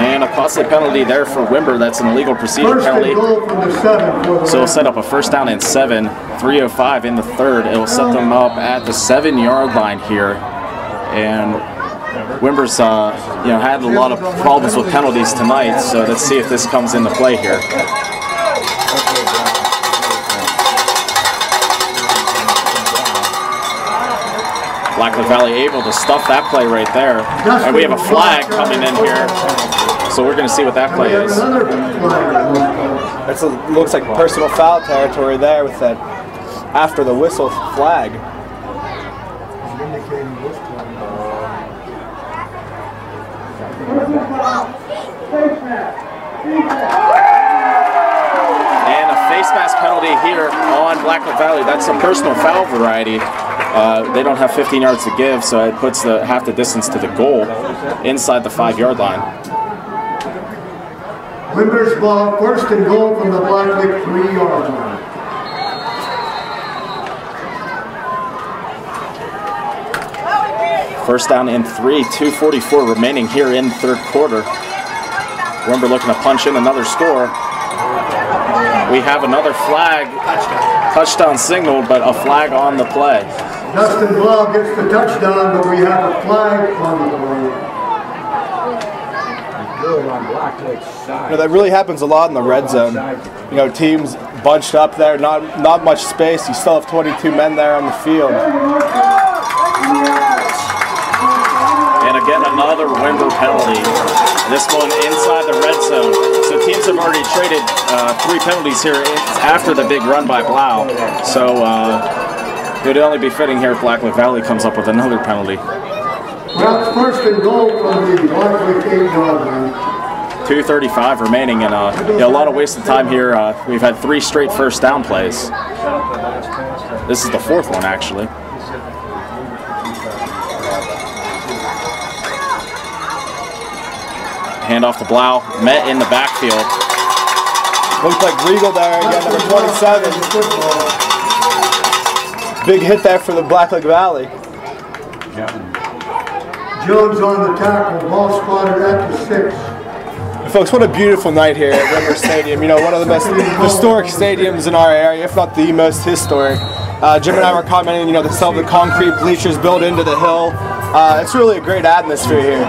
And a costly penalty there for Windber. That's an illegal procedure penalty. and goal from the seven for the So it'll set up a first down and seven, 305 in the third. It'll set them up at the seven yard line here. And Windber's uh, you know had a lot of problems with penalties tonight, so let's see if this comes into play here. Blacklick Valley able to stuff that play right there. And we have a flag coming in here. So we're going to see what that play is. That's looks like personal foul territory there with that after the whistle flag. Indicating this one. And a face mask penalty here on Blacklick Valley. That's a personal foul variety. Uh, they don't have 15 yards to give, so it puts the half the distance to the goal inside the five yard line. Windber's ball, first and goal from the Blacklick three yard line. First down in three, 244 remaining here in third quarter. Windber looking to punch in another score. We have another flag, touchdown signal, but a flag on the play. Dustin Blau gets the touchdown, but we have a flag on the play. Good on Blacklick's side. You know, that really happens a lot in the red zone. You know, teams bunched up there, not not much space. You still have 22 men there on the field. And again, another Windber penalty. This one inside the red zone. So teams have already traded uh, three penalties here after the big run by Blau. So uh, it would only be fitting here if Blacklick Valley comes up with another penalty. Well, first and goal from the Blacklick eight yard line. 2:35 remaining, and uh, you know, a lot of wasted time here. Uh, we've had three straight first down plays. This is the fourth one, actually. Hand off to Blau. Met in the backfield. Looks like Regal there again, number 27. Big hit there for the Blacklick Valley. Jones on the tackle, ball spotted at the six. Folks, what a beautiful night here at River Stadium. You know, one of the most historic stadiums in our area, if not the most historic. Uh, Jim and I were commenting, you know, the still have the concrete bleachers built into the hill. Uh, it's really a great atmosphere here.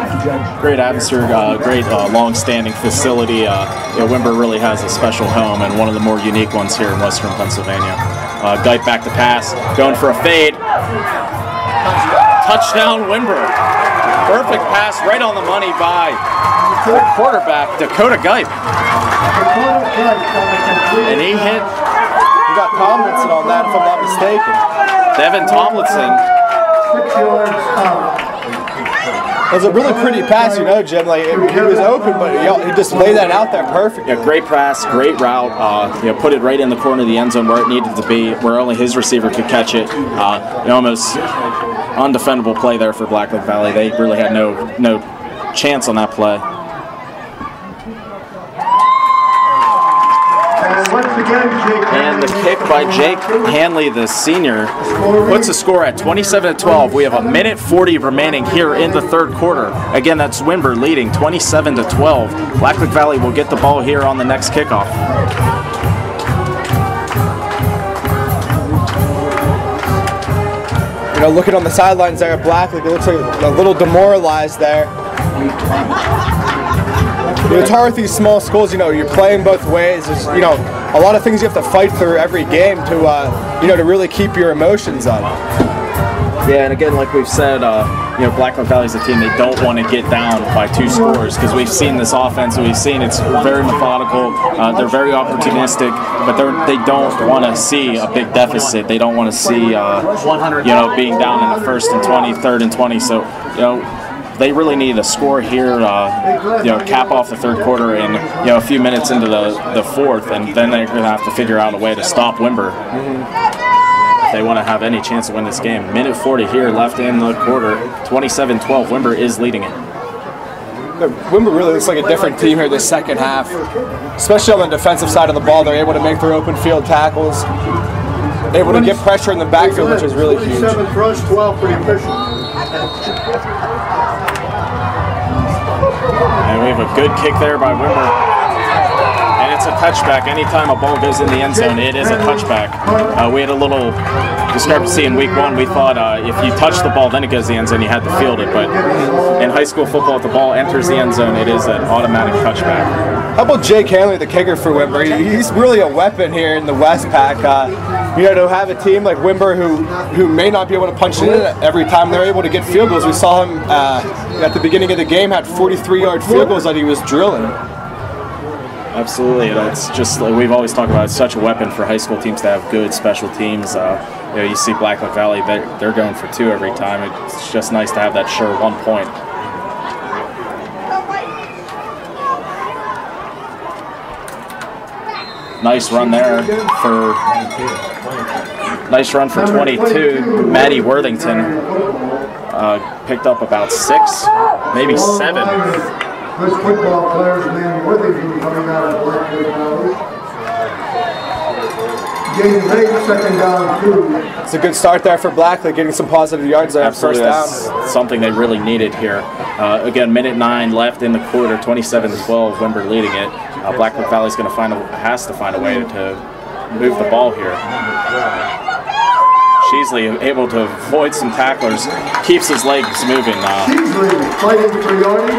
Great atmosphere, uh, great uh, long-standing facility. Uh, you know, Windber really has a special home and one of the more unique ones here in Western Pennsylvania. Uh, back to pass, going for a fade. Touchdown, Windber. Perfect pass, right on the money by quarterback Dakota Gipe, Dakota Price on the complete and he hit You got Tomlinson on that, if I'm not mistaken. Devin Tomlinson. Six yards out. Was a really pretty pass, you know, Jim. Like, it, it was open, but he, he just laid that out there perfectly. Yeah, great pass, great route. Uh, you know, put it right in the corner of the end zone where it needed to be, where only his receiver could catch it. Uh, almost undefendable play there for Blacklick Valley. They really had no no chance on that play. And the kick by Jake Hanley, the senior, puts the score at 27 to 12. We have a minute 40 remaining here in the third quarter. Again, that's Windber leading 27 to 12. Blacklick Valley will get the ball here on the next kickoff. You know, looking on the sidelines there at it looks like a little demoralized there. It's hard with these small schools. You know, you're playing both ways. There's, you know, a lot of things you have to fight through every game to, uh, you know, to really keep your emotions up. Yeah, and again, like we've said, uh, you know, Blacklick Valley's a team they don't want to get down by two scores because we've seen this offense. and We've seen it's very methodical. Uh, they're very opportunistic, but they're, they don't want to see a big deficit. They don't want to see, uh, you know, being down in the first and 20, third and 20. So, you know. They really need a score here, uh, you know, cap off the third quarter and you know a few minutes into the, the fourth, and then they're going to have to figure out a way to stop Windber if they want to have any chance to win this game. Minute 40 here left in the quarter. 27-12. Windber is leading it. Windber really looks like a different team here this second half, especially on the defensive side of the ball. They're able to make their open field tackles, able to get pressure in the backfield, which is really huge. 27 rush, 12 for the official. And we have a good kick there by Windber. And it's a touchback. Anytime a ball goes in the end zone, it is a touchback. Uh, we had a little discrepancy in week one. We thought uh, if you touch the ball, then it goes in the end zone, you had to field it. But in high school football, if the ball enters the end zone, it is an automatic touchback. How about Jake Hanley, the kicker for Windber? He's really a weapon here in the Westpac. Uh, you know, to have a team like Windber who who may not be able to punch it in every time they're able to get field goals. We saw him uh, at the beginning of the game had 43-yard field goals that he was drilling. Absolutely, and it's just like we've always talked about. It's such a weapon for high school teams to have good special teams. Uh, you know, you see Blacklick Valley; they're, they're going for two every time. It's just nice to have that sure one point. Nice run there for nice run for 22. Maddie Worthington uh, picked up about six, maybe seven. Good football players, man, Worthington coming out of Blacklick Valley. Gain late, second down, two. It's a good start there for Blacklick, getting some positive yards there. Absolutely, First down. something they really needed here. Uh, again, minute nine left in the quarter, 27-12, Windber leading it. Uh, Blacklick Valley's going to find a, has to find a way to move the ball here. Sheasley able to avoid some tacklers, keeps his legs moving. Sheasley fighting for yardage.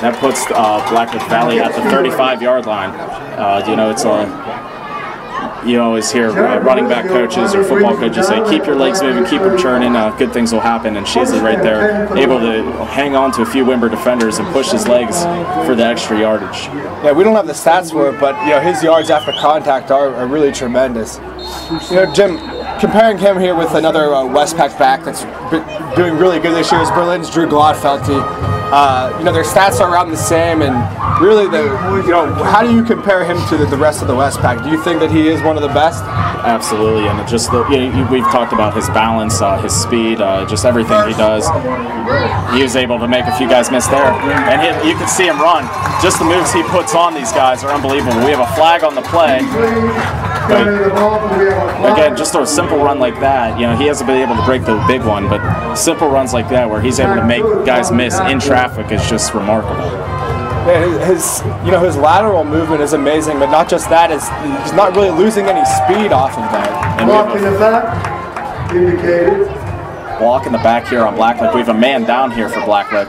that puts uh, Blacklick Valley at the 35-yard line. Uh, you know, it's a you always hear uh, running back coaches or football coaches say, keep your legs moving, keep them churning, uh, good things will happen. And Sheasley right there, able to hang on to a few Windber defenders and push his legs for the extra yardage. Yeah, we don't have the stats for it, but you know his yards after contact are, are really tremendous. You know, Jim, comparing him here with another uh, Westpac back that's doing really good this year is Berlin's Drew Glotfelty. Uh, you know, their stats are around the same, and really, the you know, how do you compare him to the, the rest of the Westpac? Do you think that he is one of the best? Absolutely, and just the, you know, we've talked about his balance, uh, his speed, uh, just everything he does. He was able to make a few guys miss there, and he, you can see him run. Just the moves he puts on these guys are unbelievable. We have a flag on the play. Carrying the ball, we have a Again, just a simple run like that, you know, he hasn't been able to break the big one, but simple runs like that where he's able to make guys miss in traffic is just remarkable. Yeah, his, his you know his lateral movement is amazing, but not just that is he's not really losing any speed off of that. And we block in the back, indicated. a block in the back here on Blacklick. We have a man down here for Blacklick.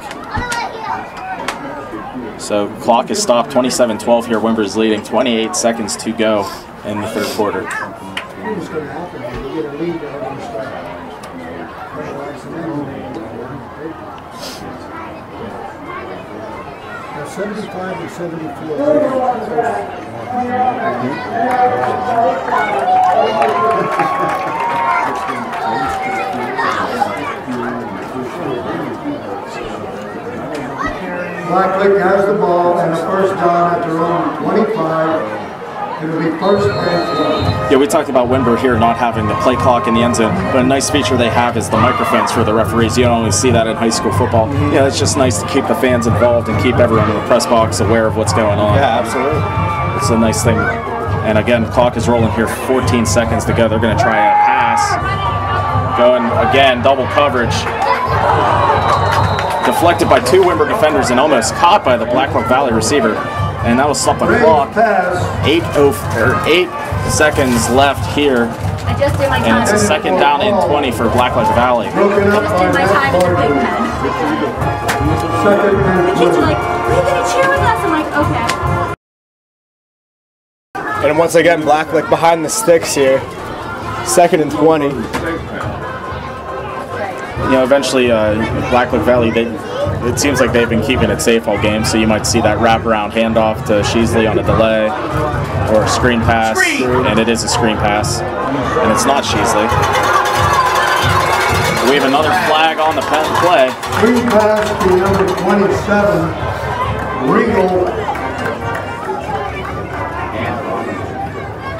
So clock is stopped, 27-12 here. Windber's leading, 28 seconds to go in the third quarter. Seventy-five or seventy-four. Blacklick has the ball and a first down at their own twenty-five. It'll be first and. Yeah, we talked about Windber here not having the play clock in the end zone, but a nice feature they have is the microphones for the referees. You don't always see that in high school football. Mm-hmm. Yeah, it's just nice to keep the fans involved and keep everyone in the press box aware of what's going on. Yeah, absolutely. It's a nice thing. And again, clock is rolling here, 14 seconds to go. They're going to try a pass. Going again, double coverage. Deflected by two Windber defenders and almost caught by the Blacklick Valley receiver. And that was stop the Great clock. pass. Eight oh, or eight seconds left here, I just did my and it's a second down and 20 for Blacklick Valley. Broken up just did my time in the big pen. The and kids are twenty. like, are you gonna cheer with us? I'm like, okay. And once again, Blacklick behind the sticks here. Second and 20. You know, eventually, uh, Blacklick Valley, they, it seems like they've been keeping it safe all game, so you might see that wraparound handoff to Sheasley on a delay or a screen pass, and it is a screen pass, and it's not Sheasley. We have another flag on the pen play. Screen pass to number twenty-seven, Regal.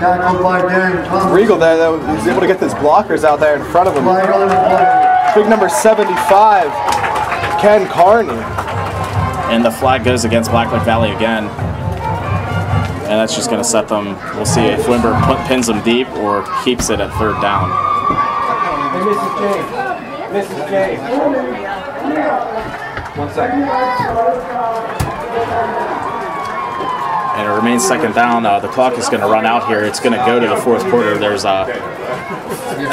Tackled by Dan Thomas. Regal there, though, was able to get those blockers out there in front of him. Right on the play. Big number 75, Ken Carney. And the flag goes against Blacklick Valley again. And that's just going to set them. We'll see if Windber pins them deep or keeps it at third down. Hey, Mrs. J. Mrs. J. One second. And it remains second down. Uh, the clock is going to run out here. It's going to go to the fourth quarter. There's uh,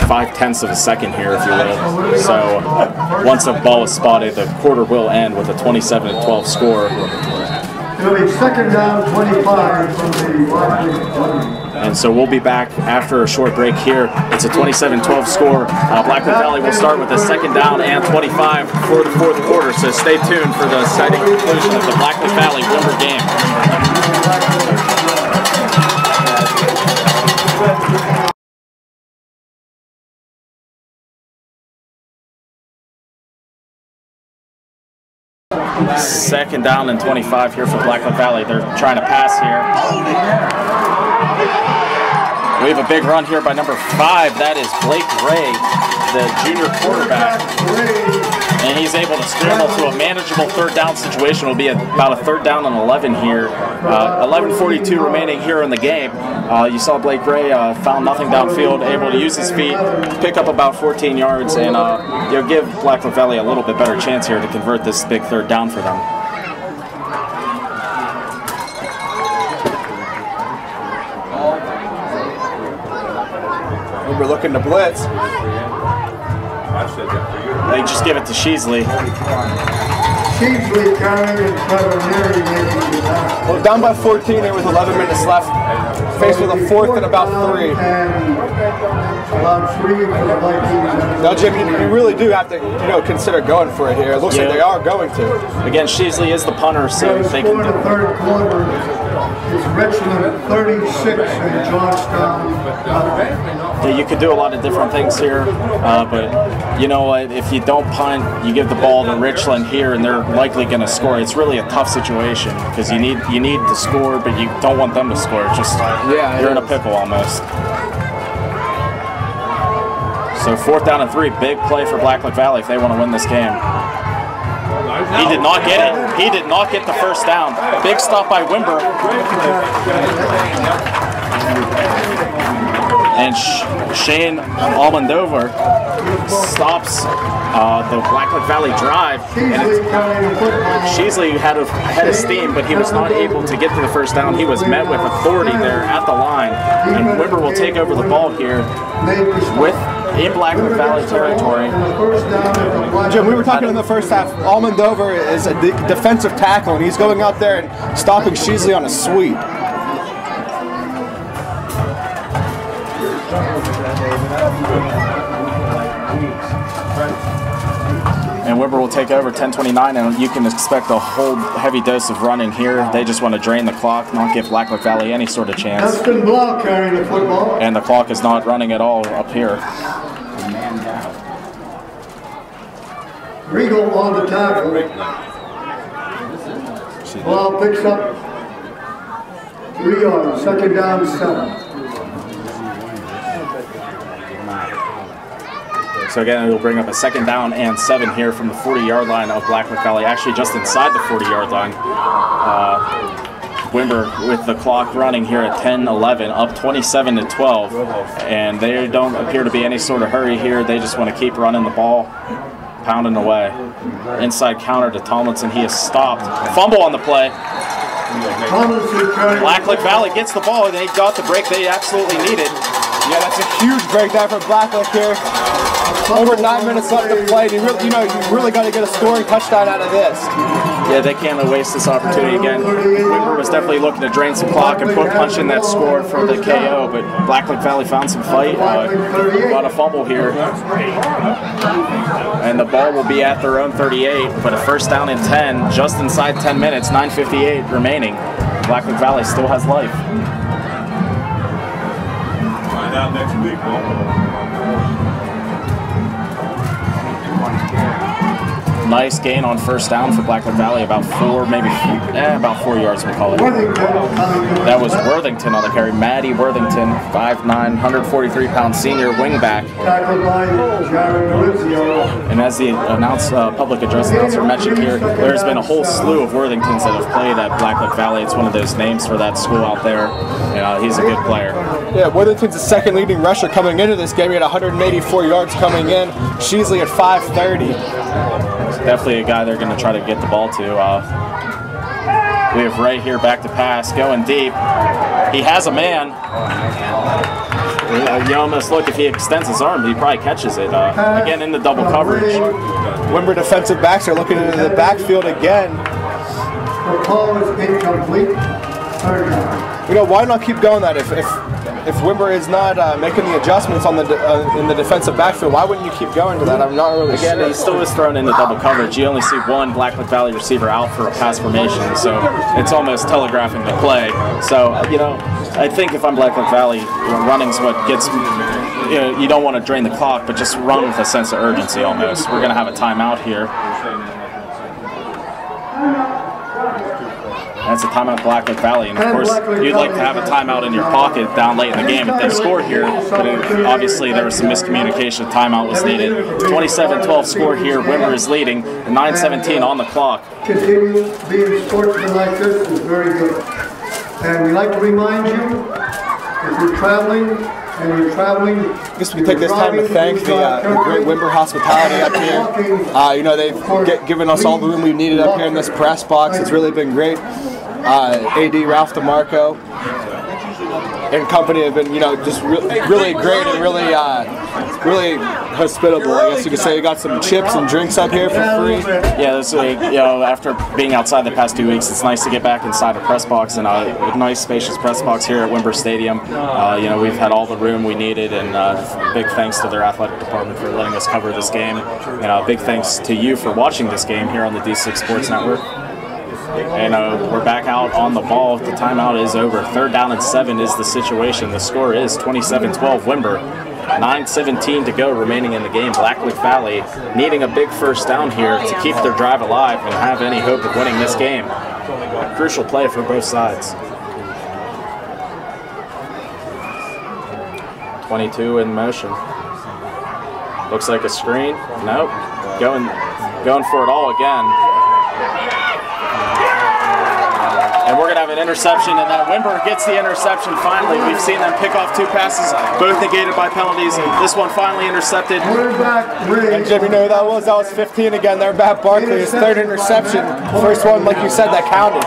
five tenths of a second here, if you will. So once the ball is spotted, the quarter will end with a 27 12 score. It'll be second down 25 from the Blacklick Valley. And so we'll be back after a short break here. It's a 27-12 score. Uh, Blacklick Valley will start with a second down and 25 for the fourth quarter. So stay tuned for the exciting conclusion of the Blacklick Valley Windber game. Second down and 25 here for Blacklick Valley. They're trying to pass here. We have a big run here by number five. That is Blake Ray, the junior quarterback. And he's able to scramble to a manageable third down situation. It'll be about a third down and 11 here. Uh, 11:42 remaining here in the game. Uh, you saw Blake Gray uh, found nothing downfield, able to use his feet, pick up about 14 yards, and uh, you know, give Blacklick Valley a little bit better chance here to convert this big third down for them. We're looking to blitz. They just give it to Sheasley. Sheasley carrying and Trevor making the pass. Well, down by 14, there was 11 minutes left. Faced with a fourth and about three. And about three for the Vikings. Now, Jim, you, you really do have to, you know, consider going for it here. It looks Yeah. like they are going to. Again, Sheasley is the punter, so The they score can in the third quarter is Richmond 36 and Johnstown. Yeah, you could do a lot of different things here, uh, but you know what? If you don't punt, you give the ball to Richland here, and they're likely going to score. It's really a tough situation because you need you need to score, but you don't want them to score. It's just Yeah, you're in a pickle almost. So fourth down and three, big play for Blacklick Valley if they want to win this game. He did not get it. He did not get the first down. Big stop by Windber. And Sh- Shane Almodovar stops uh, the Blacklick Valley drive. And. Sheasley had a head of steam, but he was not able to get to the first down. He was met with authority there at the line. And Windber will take over the ball here with in Blacklick Valley territory. Jim, we were talking in the first half. Almodovar is a de- defensive tackle, and he's going out there and stopping Sheasley on a sweep. And Windber will take over 10:29, and you can expect a whole heavy dose of running here. They just want to drain the clock, not give Blacklick Valley any sort of chance. Carrying the football. And the clock is not running at all up here. Regal on the tackle. Blau picks up three yards, second down, seven. So again, it will bring up a second down and seven here from the 40-yard line of Blacklick Valley, actually just inside the 40-yard line. Uh, Windber with the clock running here at 10-11, up 27 to 12, and they don't appear to be any sort of hurry here. They just want to keep running the ball, pounding away. Inside counter to Tomlinson, he is stopped. Fumble on the play. Blacklick Valley gets the ball, and they got the break they absolutely needed. Yeah, that's a huge breakdown for Blacklick here. Over nine minutes left to play. You really, you know, you really got to get a scoring touchdown out of this. Yeah, they can't waste this opportunity again. Windber was definitely looking to drain some clock and put punch in that score for the KO, but Blacklick Valley found some fight. Uh, got a fumble here. And the ball will be at their own 38, but a first down and 10, just inside 10 minutes, 9.58 remaining. Blacklick Valley still has life. Out next week, nice gain on first down for Blacklick Valley, about four, maybe eh, about four yards, we'll call it. That was Worthington on the carry. Maddie Worthington, 5'9", 143 pound senior wingback. And as the announced uh, public address announcer mentioned here, there's been a whole slew of Worthingtons that have played at Blacklick Valley. It's one of those names for that school out there. And uh, he's a good player. Yeah, Worthington's the second leading rusher coming into this game. He had 184 yards coming in. Sheasley at 530. Definitely a guy they're going to try to get the ball to. Uh, we have Ray here back to pass, going deep. He has a man. Uh, You almost look if he extends his arm, he probably catches it. Uh, again, in the double coverage. Windber defensive backs are looking into the backfield again. The call is incomplete. Third. You know, why not keep going that if if, if Windber is not uh, making the adjustments on the uh, in the defensive backfield, why wouldn't you keep going to that? I'm not really Again, sure. he still is thrown into double coverage. You only see one Blacklick Valley receiver out for a pass formation, so it's almost telegraphing the play. So, you know, I think if I'm Blacklick Valley, you know, running's what gets. You, know, you don't want to drain the clock, but just run with a sense of urgency almost. We're going to have a timeout here. That's a timeout Blacklick Valley, and of course, you'd like to have a timeout in your pocket down late in the game if they scored here. But it, obviously, there was some miscommunication. Timeout was needed. 27-12 score here. Windber is leading. 9:17 on the clock. Continue being sportsmen like this is very good. And we'd like to remind you, if you're traveling and you're traveling. I guess we can take this time to thank the, uh, the great Windber hospitality up here. Uh, you know, they've get, given us all the room we needed up here in this press box. It's really been great. Uh, AD Ralph DeMarco and company have been, you know, just re- really great and really, uh, really hospitable. I guess you could say. You got some chips and drinks up here for free. Yeah, this week, you know, after being outside the past two weeks, it's nice to get back inside a press box and a, a nice, spacious press box here at Windber Stadium. Uh, you know, we've had all the room we needed, and uh, big thanks to their athletic department for letting us cover this game. And uh, big thanks to you for watching this game here on the D6 Sports Network. And uh, we're back out on the ball. The timeout is over. Third down and seven is the situation. The score is 27-12 Windber. 9.17 to go remaining in the game. Blacklick Valley needing a big first down here to keep their drive alive and have any hope of winning this game. Crucial play for both sides. 22 in motion. Looks like a screen. Nope. Going, going for it all again. And we're going to have an interception, and then Windber gets the interception finally. We've seen them pick off two passes, both negated by penalties. This one finally intercepted. And Jim, you know who that was? That was 15 again. They're Matt Barkley, his third interception. First one, like you said, that counted.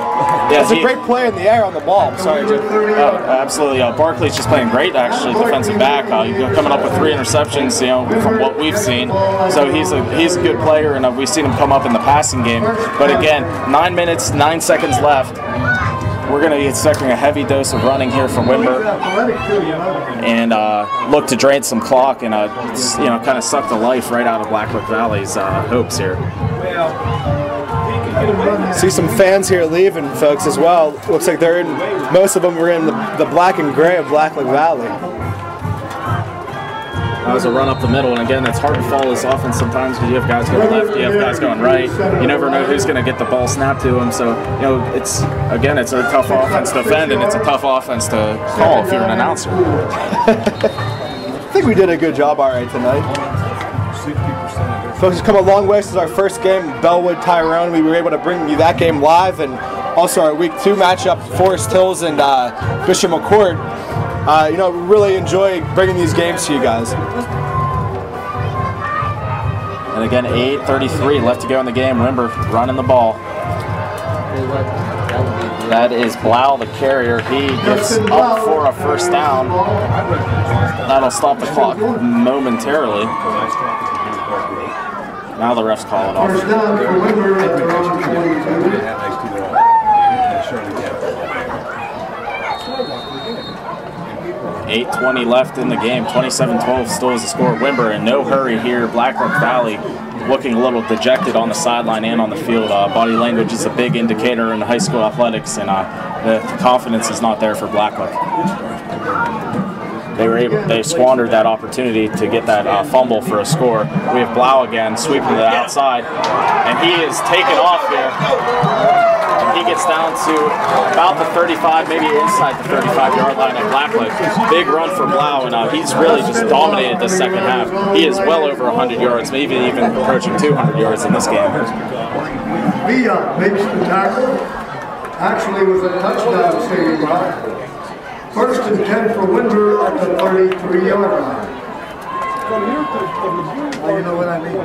Yeah, It's a great play in the air on the ball. I'm sorry, Jim. Oh, absolutely. Uh, Barkley's just playing great, actually, defensive back. Uh, you know, coming up with three interceptions, you know, from what we've seen. So he's a he's a good player, and uh, we've seen him come up in the passing game. But again, nine minutes, nine seconds left. We're going to be expecting a heavy dose of running here from Windber. Athletic too, you know. and uh, look to drain some clock and uh, you know kind of suck the life right out of Blacklick Valley's uh, hopes here. See some fans here leaving, folks, as well. Looks like they're in, most of them were in the, the black and gray of Blacklick Valley. That was a run up the middle, and again, it's hard to follow this offense sometimes because you have guys going left, you have guys going right. You never know who's going to get the ball snapped to them. So you know, it's again, it's a tough offense to defend, and it's a tough offense to call if you're an announcer. *laughs* I think we did a good job all right tonight. Folks, it's come a long way since our first game, Bellwood Tyrone. We were able to bring you that game live, and also our week two matchup, Forest Hills and uh, Bishop McCort. Uh, you know, we really enjoy bringing these games to you guys. And again, 8:33 left to go in the game. Windber running the ball. That is Blau, the carrier. He gets up for a first down. That'll stop the clock momentarily. Now the refs call it off. First down for Windber at their own 22. 8.20 left in the game. 27-12 still is the score. Windber in no hurry here. Blacklick Valley looking a little dejected on the sideline and on the field. Uh, body language is a big indicator in high school athletics, and uh, the confidence is not there for Blacklick. They were able, they squandered that opportunity to get that uh, fumble for a score. We have Blau again sweeping to the outside, and he is taken off here. And he gets down to about the 35, maybe inside the 35 yard line at Blacklick. Big run for Blau, and uh, he's really just dominated the second half. He is well over 100 yards, maybe even approaching 200 yards in this game. Villa makes the tackle. Actually, it was a touchdown saving by. First and 10 for Windber at the 33 yard line. Well, you know what I mean?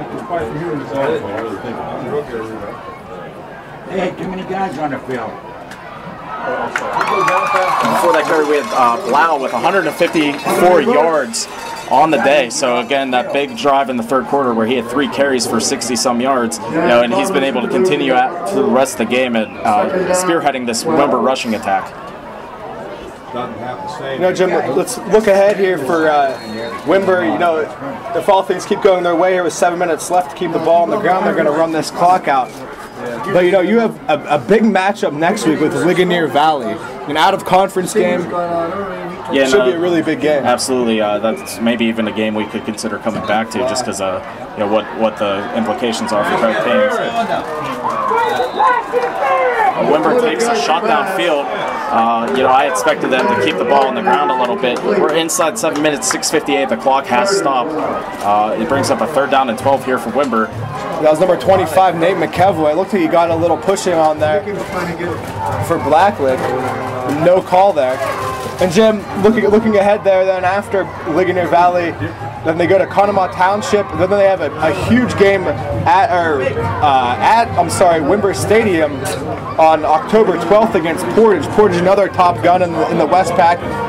Hey, too many guys on the field. Before that carry, we had uh, Blau with 154 yards on the day. So again, that big drive in the third quarter where he had three carries for 60 some yards, you know, and he's been able to continue at through the rest of the game at uh, spearheading this Windber rushing attack. Doesn't have the same. You know, Jim, let's look ahead here for uh, Windber. You know, if all things keep going their way here with seven minutes left to keep the ball on the ground, they're going to run this clock out. But you know, you have a, a big matchup next week with Ligonier Valley, an out-of-conference game. Yeah, Should no, be a really big game. Absolutely, uh, that's maybe even a game we could consider coming back to, just because uh, you know what what the implications are for both teams. Windber takes a shot downfield. Uh, you know, I expected them to keep the ball on the ground a little bit. We're inside seven minutes, 6:58. The clock has stopped. Uh, it brings up a third down and 12 here for Windber. That was number 25, Nate McEvoy. It looked like he got a little pushing on there for Blacklick. No call there. And Jim, looking looking ahead there, then after Ligonier Valley, then they go to Conemaugh Township. Then they have a, a huge game at or uh, at I'm sorry, Windber Stadium on October 12th against Portage. Portage, another top gun in the, in the Westpac.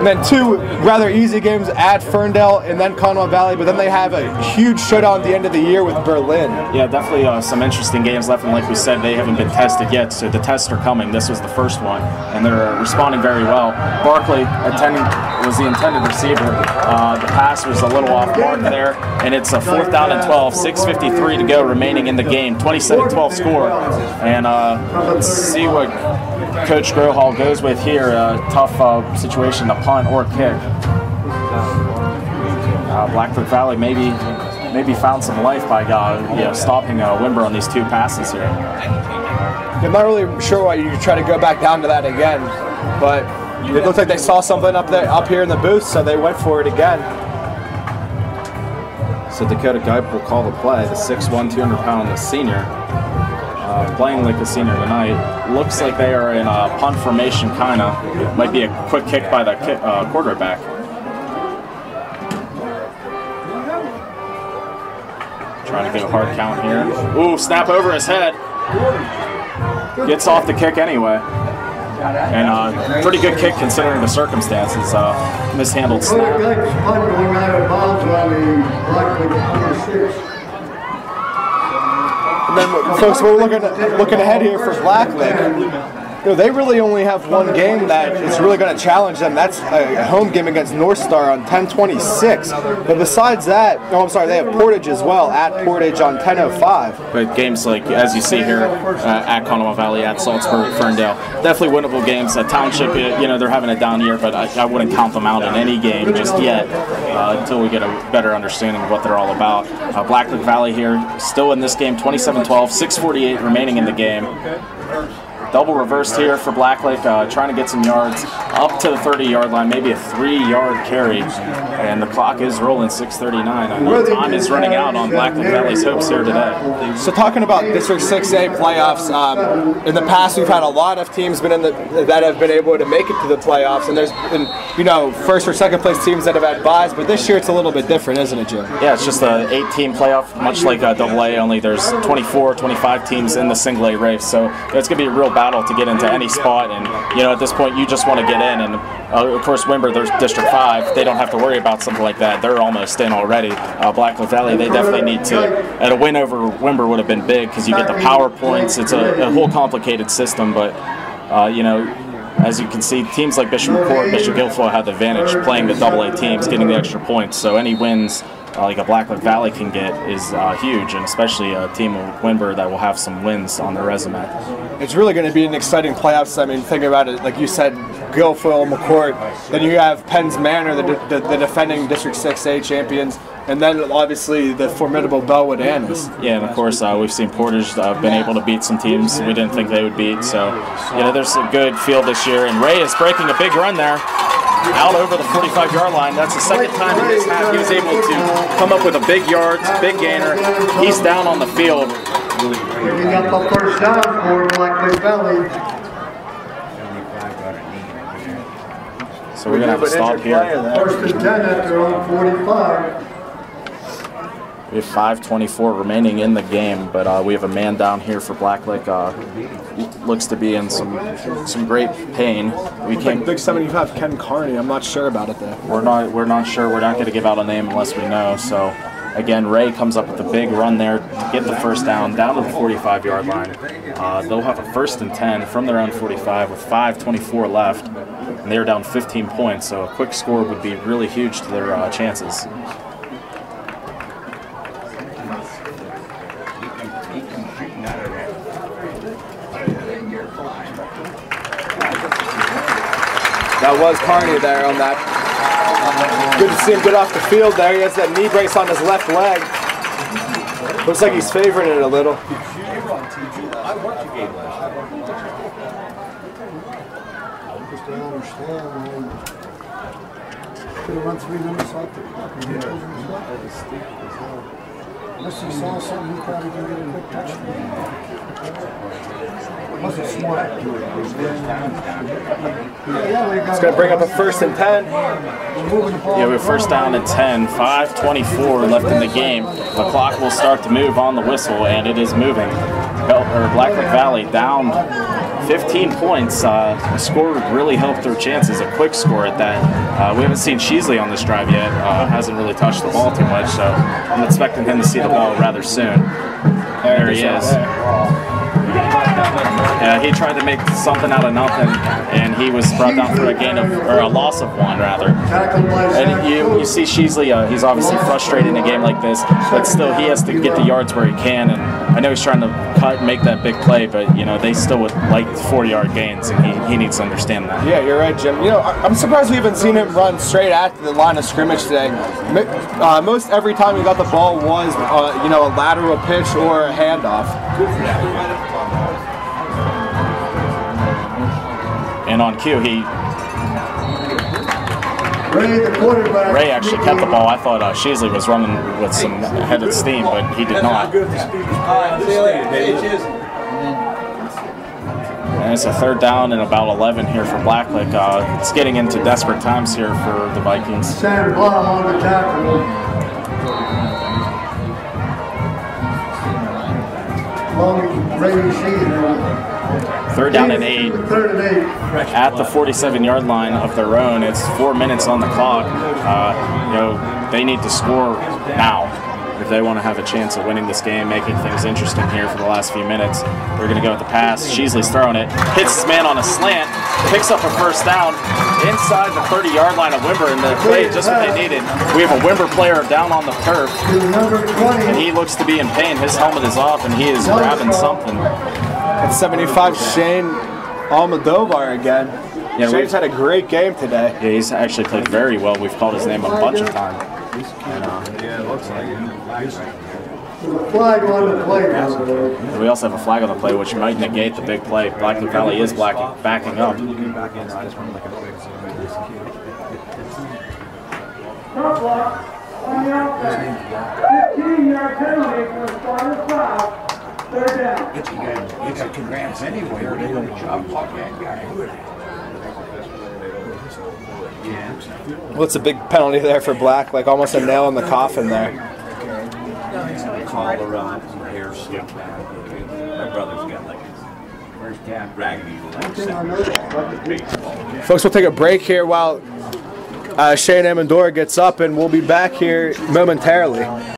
And then two rather easy games at Ferndale and then Conemaugh Valley. But then they have a huge showdown at the end of the year with Berlin. Yeah, definitely uh, some interesting games left, and like we said, they haven't been tested yet, so the tests are coming. This was the first one, and they're responding very well. Barkley attending was the intended receiver. Uh, the pass was a little off mark there, and it's a fourth down and 12, 6:53 to go remaining in the game, 27-12 score, and uh, let's see what Coach Grohall goes with here. A tough uh, situation to punt or kick. Uh, Blacklick Valley maybe maybe found some life by uh, you know, stopping uh, Windber on these two passes here. I'm not really sure why you try to go back down to that again, but it looked like they saw something up there, up here in the booth, so they went for it again. So Dakota Gipe will call the play. The 6'1", 200 pound senior, uh, playing like a senior tonight. Looks like they are in a punt formation, kind of. Might be a quick kick by the ki- uh, quarterback. Trying to get a hard count here. Ooh, snap over his head. Gets off the kick anyway. And uh, pretty good kick considering the circumstances. Uh, mishandled snap. Other guys punt going out of bounds on the Blacklick 26. And then, folks, we're looking looking ahead here for Blacklick. You know, they really only have one game that is really going to challenge them. That's a home game against North Star on 1026. But besides that, no, I'm sorry, they have Portage as well at Portage on 1005. But games like, as you see here, uh, at Conemaugh Valley, at Salzburg, Ferndale, definitely winnable games. Uh, Township, you know, they're having a down year, but I, I wouldn't count them out in any game just yet uh, until we get a better understanding of what they're all about. Uh, Blacklick Valley here, still in this game, 27-12, 6:48 remaining in the game. Double reversed here for Blacklick, uh, trying to get some yards up to the 30-yard line, maybe a three-yard carry, and the clock is rolling 6:39. I know time is running out on Blacklick Valley's hopes here today. So talking about District 6A playoffs, um, in the past we've had a lot of teams been in the, that have been able to make it to the playoffs, and there's been you know first or second place teams that have had buys, but this year it's a little bit different, isn't it, Jim? Yeah, it's just a eight-team playoff, much like uh, Double A. Only there's 24, 25 teams in the single A race, so it's going to be a real battle to get into any spot. And you know, at this point, you just want to get in. And uh, of course, Windber, there's District Five. They don't have to worry about something like that. They're almost in already. Uh, Valley, they definitely need to. And a win over Windber would have been big because you get the power points. It's a, a whole complicated system, but uh, you know, as you can see, teams like Bishop McCort, Bishop Guilfoyle have the advantage playing the double A teams, getting the extra points. So any wins uh, like a Blacklick Valley can get is uh, huge, and especially a team of Windber that will have some wins on their resume. It's really going to be an exciting playoffs. I mean, think about it. Like you said, Guilfoyle McCort. Then you have Penn's Manor, the, the, the defending District 6A champions. And then obviously the formidable Bellwood Antis. Yeah, and of course uh, we've seen Portage uh, been able to beat some teams we didn't think they would beat. So, you know, there's a good field this year, and Ray is breaking a big run there, out over the 45-yard line. That's the second time in this half he was able to come up with a big yards, big gainer. He's down on the field. Picking up a first down for Black Valley. So we're gonna have to stop here. First and 10 at their own 45. We have 5:24 remaining in the game, but uh, we have a man down here for Blacklick. Uh, looks to be in some some great pain. We Like can't. Big 75 Ken Carney. I'm not sure about it though. We're not we're not sure. We're not going to give out a name unless we know. So again, Ray comes up with a big run there to get the first down down to the 45 yard line. Uh, they'll have a first and 10 from their own 45 with 5:24 left, and they're down 15 points. So a quick score would be really huge to their uh, chances. That was Carney there on that. Good to see him get off the field there. He has that knee brace on his left leg. Looks like he's favoring it a little. Just to understand, man. Could have run three minutes off the clock. Unless he saw something, he probably can get a quick touchdown. Wasn't smart. Yeah, we got. He's going to bring up a first and 10. Moving the ball. Yeah, we have first down and 10, 5.24 left in the game. The clock will start to move on the whistle, and it is moving. Bel- or Blacklick Valley down 15 points. Uh, the score really help their chances, a quick score at that. Uh, we haven't seen Sheasley on this drive yet, uh, hasn't really touched the ball too much, so I'm expecting him to see the ball rather soon. There he is. Yeah, he tried to make something out of nothing, and he was brought down for a gain of, or a loss of one rather. And you, you see Sheasley, uh, he's obviously frustrated in a game like this, but still he has to get the yards where he can. And I know he's trying to cut and make that big play, but you know they still would like 40-yard gains, and he, he needs to understand that. Yeah, you're right, Jim. You know, I- I'm surprised we haven't seen him run straight at the line of scrimmage today. Uh, most every time he got the ball was, uh, you know, a lateral pitch or a handoff. And on cue, he Ray. Ray actually kept the ball. I thought uh, Sheasley was running with some headed steam, but he did not. And it's a third down and about 11 here for Blacklick. Uh, it's getting into desperate times here for the Vikings. Blau on the tackle. Ray. Third down and eight. Third and eight. at the 47 yard line of their own. It's four minutes on the clock. Uh, you know, they need to score now if they want to have a chance of winning this game, making things interesting here for the last few minutes. They're going to go with the pass. Sheasley's throwing it, hits his man on a slant, picks up a first down inside the 30 yard line of Windber, and they play is just what they needed. We have a Windber player down on the turf. To number 20. And he looks to be in pain. His helmet is off, and he is grabbing something. At 75, Shane Almodovar again. Yeah, Shane's we've- had a great game today. Yeah, he's actually played very well. We've called his name a bunch of times. Uh, flag on the play. by. We also have a flag on the play, which might negate the big play. Blacklick Valley is black, backing up. It's a, it's a congrats anyway, but they don't job like that guy. Well, it's a big penalty there for Black, like almost a nail in the coffin there. Got Folks, we'll take a break here while uh, Shane Almodovar gets up, and we'll be back here momentarily.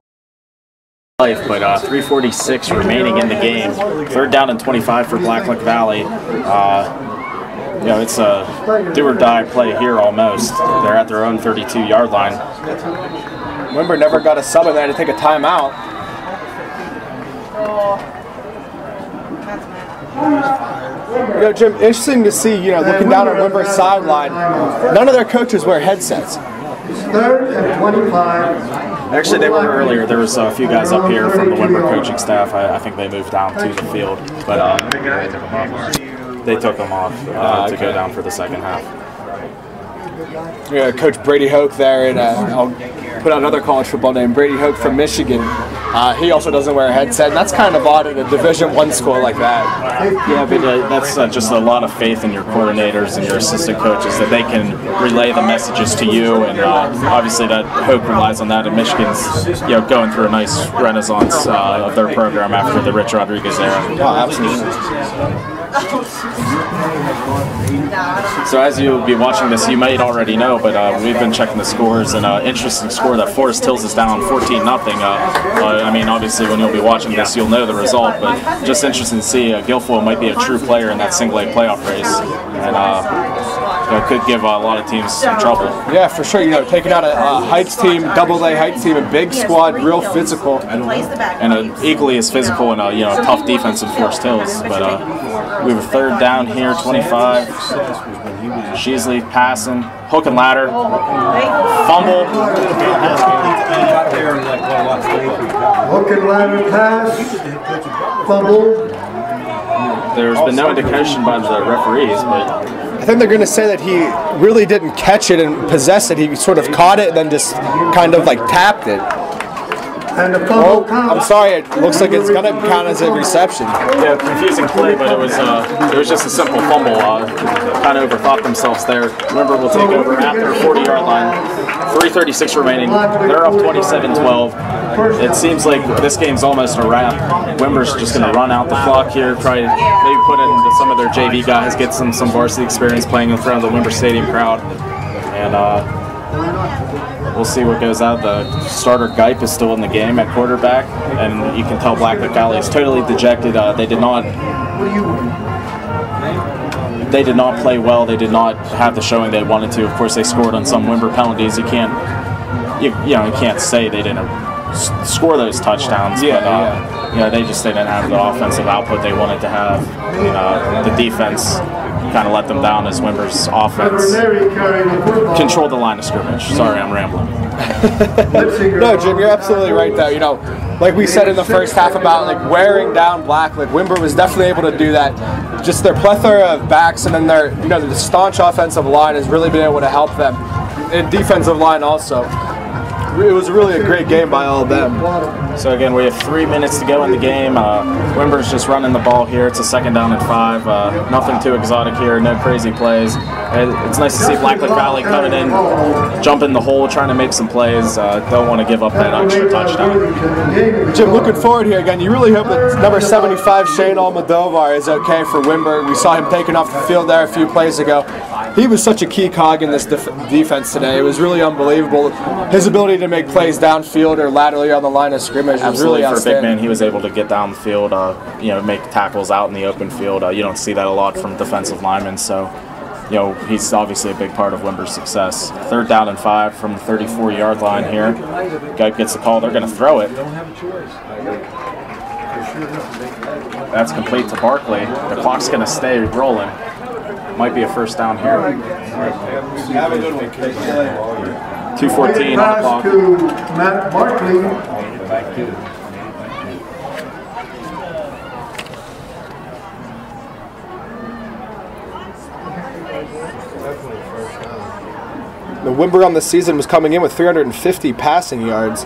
Life, but uh, 346 remaining in the game. Third down and 25 for Blacklick Valley. Uh, you know, it's a do or die play here almost. They're at their own 32 yard line. Windber never got a sub in there to take a timeout. You know, Jim, interesting to see, you know, looking down on Windber's sideline, none of their coaches wear headsets. Third and 25. Actually, they were earlier. There was a few guys up here from the Windber coaching staff. I, I think they moved down to the field, but uh, they took them off uh, to go down for the second half. Know, Coach Brady Hoke there, and uh, I'll put out another college football name, Brady Hoke from Michigan. Uh, he also doesn't wear a headset, and that's kind of odd in a Division One school like that. Yeah, but uh, that's uh, just a lot of faith in your coordinators and your assistant coaches that they can relay the messages to you, and uh, obviously that Hoke relies on that. And Michigan's, you know, going through a nice renaissance uh, of their program after the Rich Rodriguez era. Oh, absolutely. So as you'll be watching this, you might already know, but uh, we've been checking the scores, and uh, interesting score that Forest Hills is down 14 nothing. Uh, uh, I mean, obviously when you'll be watching this, you'll know the result, but just interesting to see uh, Guilfoyle might be a true player in that single A playoff race, and uh, know, could give a lot of teams some trouble. Yeah, for sure. You know, taking out a, a Heights team, Double A Heights team, a big squad, real physical. and a, equally as physical and a you know a tough defense in Forest Hills. But uh, we have a third down here, 25. Sheasley passing, hook and ladder, fumble. Hook and ladder pass. Fumble. There's been no indication by the referees, but I think they're going to say that he really didn't catch it and possess it. He sort of caught it and then just kind of like tapped it. And the Oh, fumble count. I'm sorry. It looks like it's going to count as a reception. yeah, confusing play. But it was uh, it was just a simple fumble. Uh, kind of overthought themselves there. Remember, we'll take over after a 40-yard line. 3:36 remaining. They're up 27-12. It seems like this game's almost a wrap. Windber's just going to run out the clock here, to maybe put in some of their JV guys, get some some varsity experience playing in front of the Windber Stadium crowd, and uh, we'll see what goes out. The starter Gipe is still in the game at quarterback, and you can tell Blacklick Valley is totally dejected. Uh, they did not they did not play well. They did not have the showing they wanted to. Of course, they scored on some Windber penalties. You can't, you, you know, you can't say they didn't score those touchdowns. Yeah, but, uh, You know, they just didn't have the offensive output they wanted to have. You know, the defense kind of let them down as Windber's offense Mary the controlled the line of scrimmage. Sorry, I'm rambling. *laughs* No, Jim, you're absolutely right though. You know, like we said in the first half about like wearing down black, like Windber was definitely able to do that. Just their plethora of backs and then their you know the staunch offensive line has really been able to help them, and defensive line also. It was really a great game by all of them. So again, we have three minutes to go in the game. Uh, Windber's just running the ball here. It's a second down and five. Uh, nothing too exotic here. No crazy plays. It's nice to see Blacklick Valley coming in, jumping the hole, trying to make some plays. Uh, don't want to give up that extra touchdown. Jim, looking forward here again. You really hope that number 75 Shane Almodovar is okay for Windber. We saw him taken off the field there a few plays ago. He was such a key cog in this def- defense today. It was really unbelievable. His ability to make plays downfield or laterally on the line of scrimmage was Absolutely, really for a big man, he was able to get down the field, uh, you know, make tackles out in the open field. Uh, you don't see that a lot from defensive linemen, so you know he's obviously a big part of Windber's success. Third down and five from the 34-yard line here. Guy gets the call. They're going to throw it. That's complete to Barkley. The clock's going to stay rolling. Might be a first down here. 2:14 on the Pass clock. to Matt Barkley. The Windber on the season was coming in with 350 passing yards.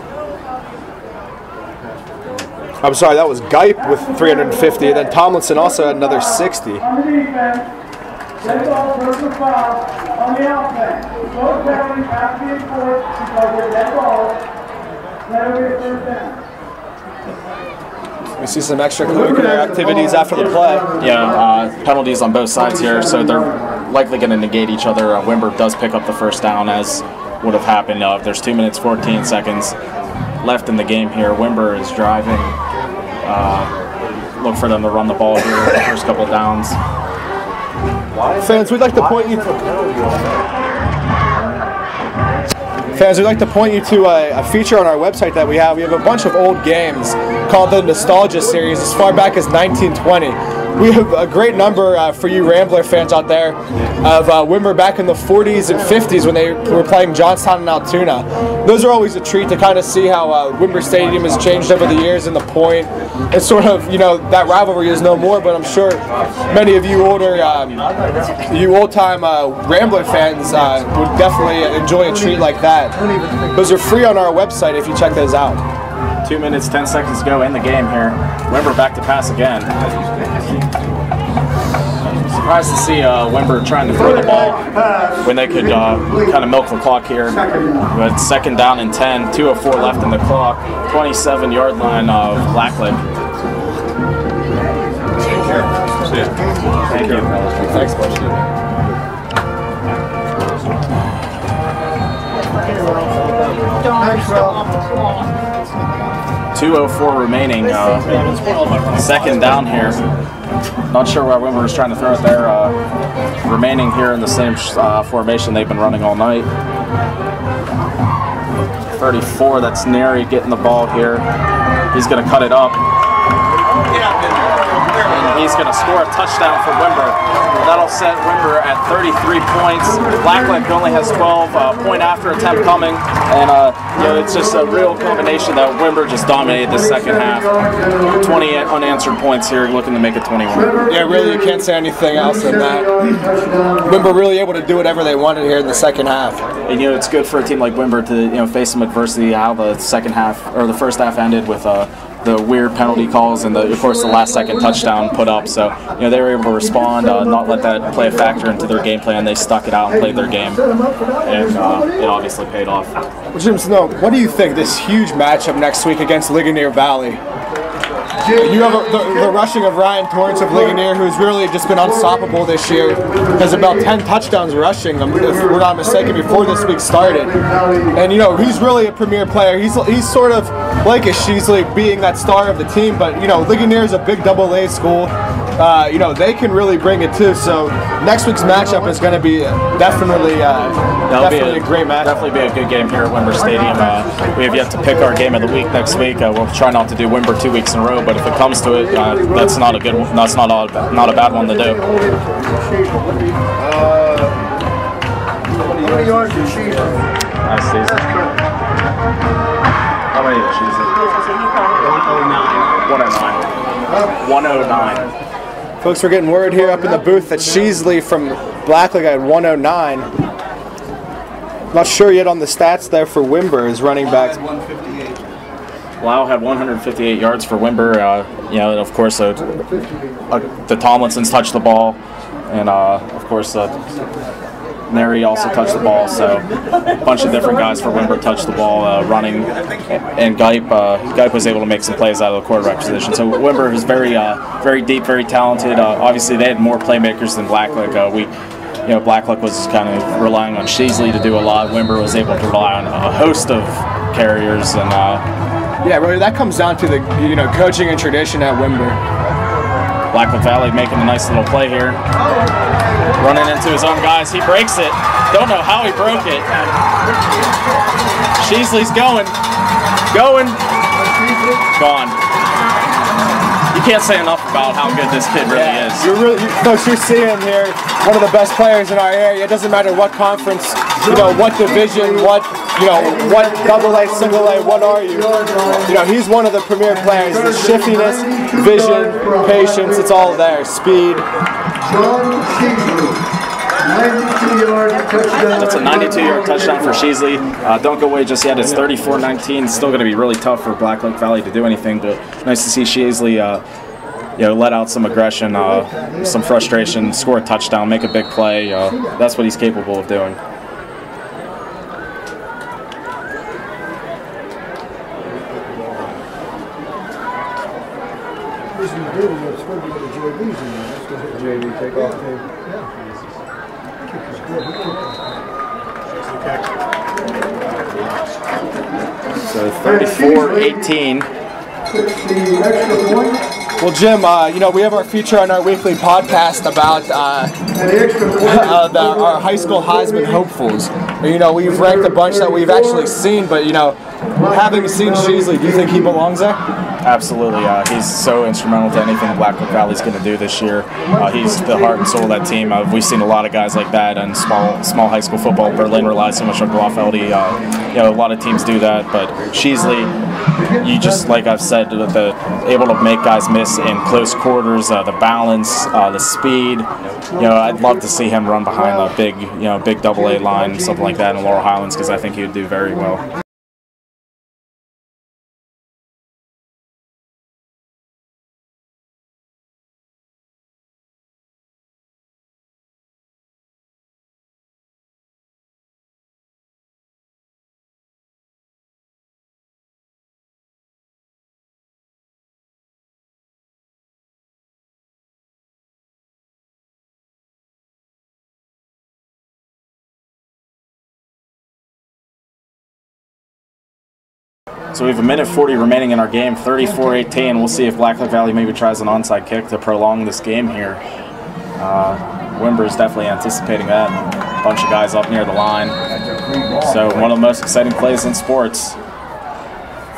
I'm sorry, that was Gipe with 350, and then Tomlinson also had another 60. On the defense, that's all personal foul on the offense. Both penalties have to be enforced because they're dead balls. Let it be a first down. We see some extracurricular activities after the play. Yeah, uh, penalties on both sides here, so they're likely going to negate each other. Uh, Windber does pick up the first down, as would have happened. Uh, there's two minutes, 14 seconds left in the game here. Windber is driving. Uh, look for them to run the ball here the first couple downs. Fans, we'd like to point you. Fans, we'd like to point you to a, a feature on our website that we have. We have a bunch of old games called the Nostalgia Series as far back as 1920. We have a great number uh, for you Rambler fans out there of uh, Windber back in the 40s and 50s when they were playing Johnstown and Altoona. Those are always a treat to kind of see how uh, Windber Stadium has changed over the years and the point. It's sort of, you know, that rivalry is no more, but I'm sure many of you older, um, you old-time uh, Rambler fans uh, would definitely enjoy a treat like that. Those are free on our website if you check those out. Two minutes, ten seconds to go in the game here. Windber back to pass again. Surprised to see uh, Windber trying to throw the ball when they could uh, kind of milk the clock here. But second down and 10, 2.04 left in the clock, 27 yard line of Blacklick. Thank you. Thanks, buddy. 2.04 remaining. Uh, second down here. Not sure why Windber is trying to throw it there. Uh, remaining here in the same uh, formation they've been running all night. 34, that's Neri getting the ball here. He's going to cut it up. He's going to score a touchdown for Windber. That'll set Windber at 33 points. Blacklick only has 12 uh, point after attempt coming. And uh, you know, it's just a real combination that Windber just dominated the second half. 20 unanswered points here, looking to make it 21. Yeah, really, you can't say anything else than that. Windber really able to do whatever they wanted here in the second half. And you know, it's good for a team like Windber to you know face some adversity. How the second half or the first half ended with uh, the weird penalty calls and the, of course the last second touchdown put up. So you know they were able to respond, uh, not let that play a factor into their game plan. And they stuck it out and played their game, and uh, it obviously paid off. Well, Jim Snow, what do you think this huge matchup next week against Ligonier Valley? You have a, the, the rushing of Ryan Torrance of Ligonier, who's really just been unstoppable this year. Has about 10 touchdowns rushing, if we're not mistaken, before this week started. And, you know, he's really a premier player. He's, he's sort of like a Sheasley being that star of the team, but, you know, Ligonier is a big double A school. Uh, you know, they can really bring it too. So next week's matchup is going to be definitely, uh, That'll definitely be a, great match. Definitely be a good game here at Windber Stadium. Uh, we have yet to pick our game of the week next week. Uh, we'll try not to do Windber two weeks in a row, but if it comes to it, uh, that's not a good. one- That's not a, not a bad one to do. How many yards did she have? Nice season. How many did she see? 109. 109. Folks, we're getting word here up in the booth that Sheasley from Blacklick at 109. Not sure yet on the stats there for Windber as running back. Lau had 158 yards for Windber. Uh, you know, of course, uh, uh, the Tomlinsons touched the ball, and uh, of course, Neri also touched the ball. So a bunch of different guys for Windber touched the ball, uh, running, and Gipe, uh, Gipe was able to make some plays out of the quarterback position. So Windber is very, uh, very deep, very talented. Uh, obviously, they had more playmakers than Blacklick. Uh, we. You know, Blacklick was kind of relying on Sheasley to do a lot. Windber was able to rely on a host of carriers, and uh, Yeah, really, that comes down to the you know coaching and tradition at Windber. Blacklick Valley making a nice little play here. Running into his own guys. He breaks it. Don't know how he broke it. Sheasley's going. Going. Gone. You can't say enough about how good this kid really is. You're really, you, folks, you're seeing here one of the best players in our area. It doesn't matter what conference, you know, what division, what, you know, what double A, single A, what are you? You know, he's one of the premier players. The shiftiness, vision, patience, it's all there. Speed. John Sheasley, 92 yard touchdown. That's a 92 yard touchdown for Sheasley. Uh, don't go away just yet. It's 34 19. Still going to be really tough for Blacklick Valley to do anything, but nice to see Sheasley. Uh, you know, let out some aggression, uh, some frustration, score a touchdown, make a big play. Uh, that's what he's capable of doing. JV take off So 34 18. Kicks the extra point. Well, Jim, uh, you know we have our feature on our weekly podcast about uh, uh, the, our high school Heisman hopefuls. You know we've ranked a bunch that we've actually seen, but you know having seen Sheasley, do you think he belongs there? Absolutely. Uh, he's so instrumental to anything Blacklick Valley's going to do this year. Uh, he's the heart and soul of that team. Uh, we've seen a lot of guys like that in small small high school football. Berlin relies so much on Glotfelty. Uh, you know, a lot of teams do that, but Sheasley, you just like I've said, the, the able to make guys miss in close quarters, uh, the balance, uh, the speed. You know, I'd love to see him run behind a big, you know, big double A line, something like that in Laurel Highlands, because I think he would do very well. So we have a minute 40 remaining in our game, 34-18. We'll see if Blacklick Valley maybe tries an onside kick to prolong this game here. Uh, Windber is definitely anticipating that. A bunch of guys up near the line. So one of the most exciting plays in sports.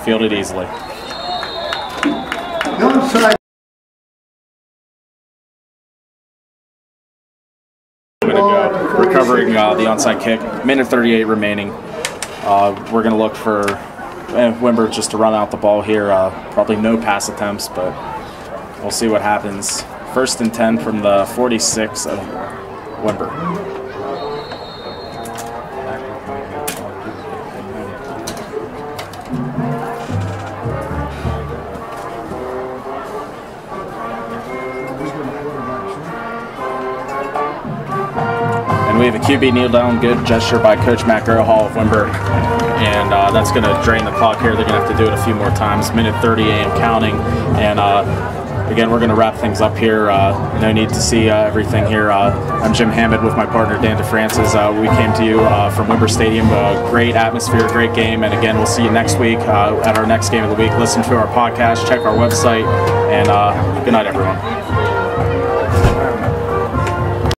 Fielded easily. Recovering uh, the onside kick. Minute 38 remaining. Uh, we're going to look for eh, Windber just to run out the ball here. Uh, probably no pass attempts, but we'll see what happens. First and 10 from the 46 of Windber. QB kneel down, good gesture by Coach Matt Hall of Windber. And uh, that's going to drain the clock here. They're going to have to do it a few more times. Minute 30 a.m. counting. And uh, again, we're going to wrap things up here. Uh, no need to see uh, everything here. Uh, I'm Jim Hammond with my partner Dan DeFrancis. Uh, we came to you from Windber Stadium. Great atmosphere, great game. And again, we'll see you next week at our next game of the week. Listen to our podcast, check our website, and good night, everyone.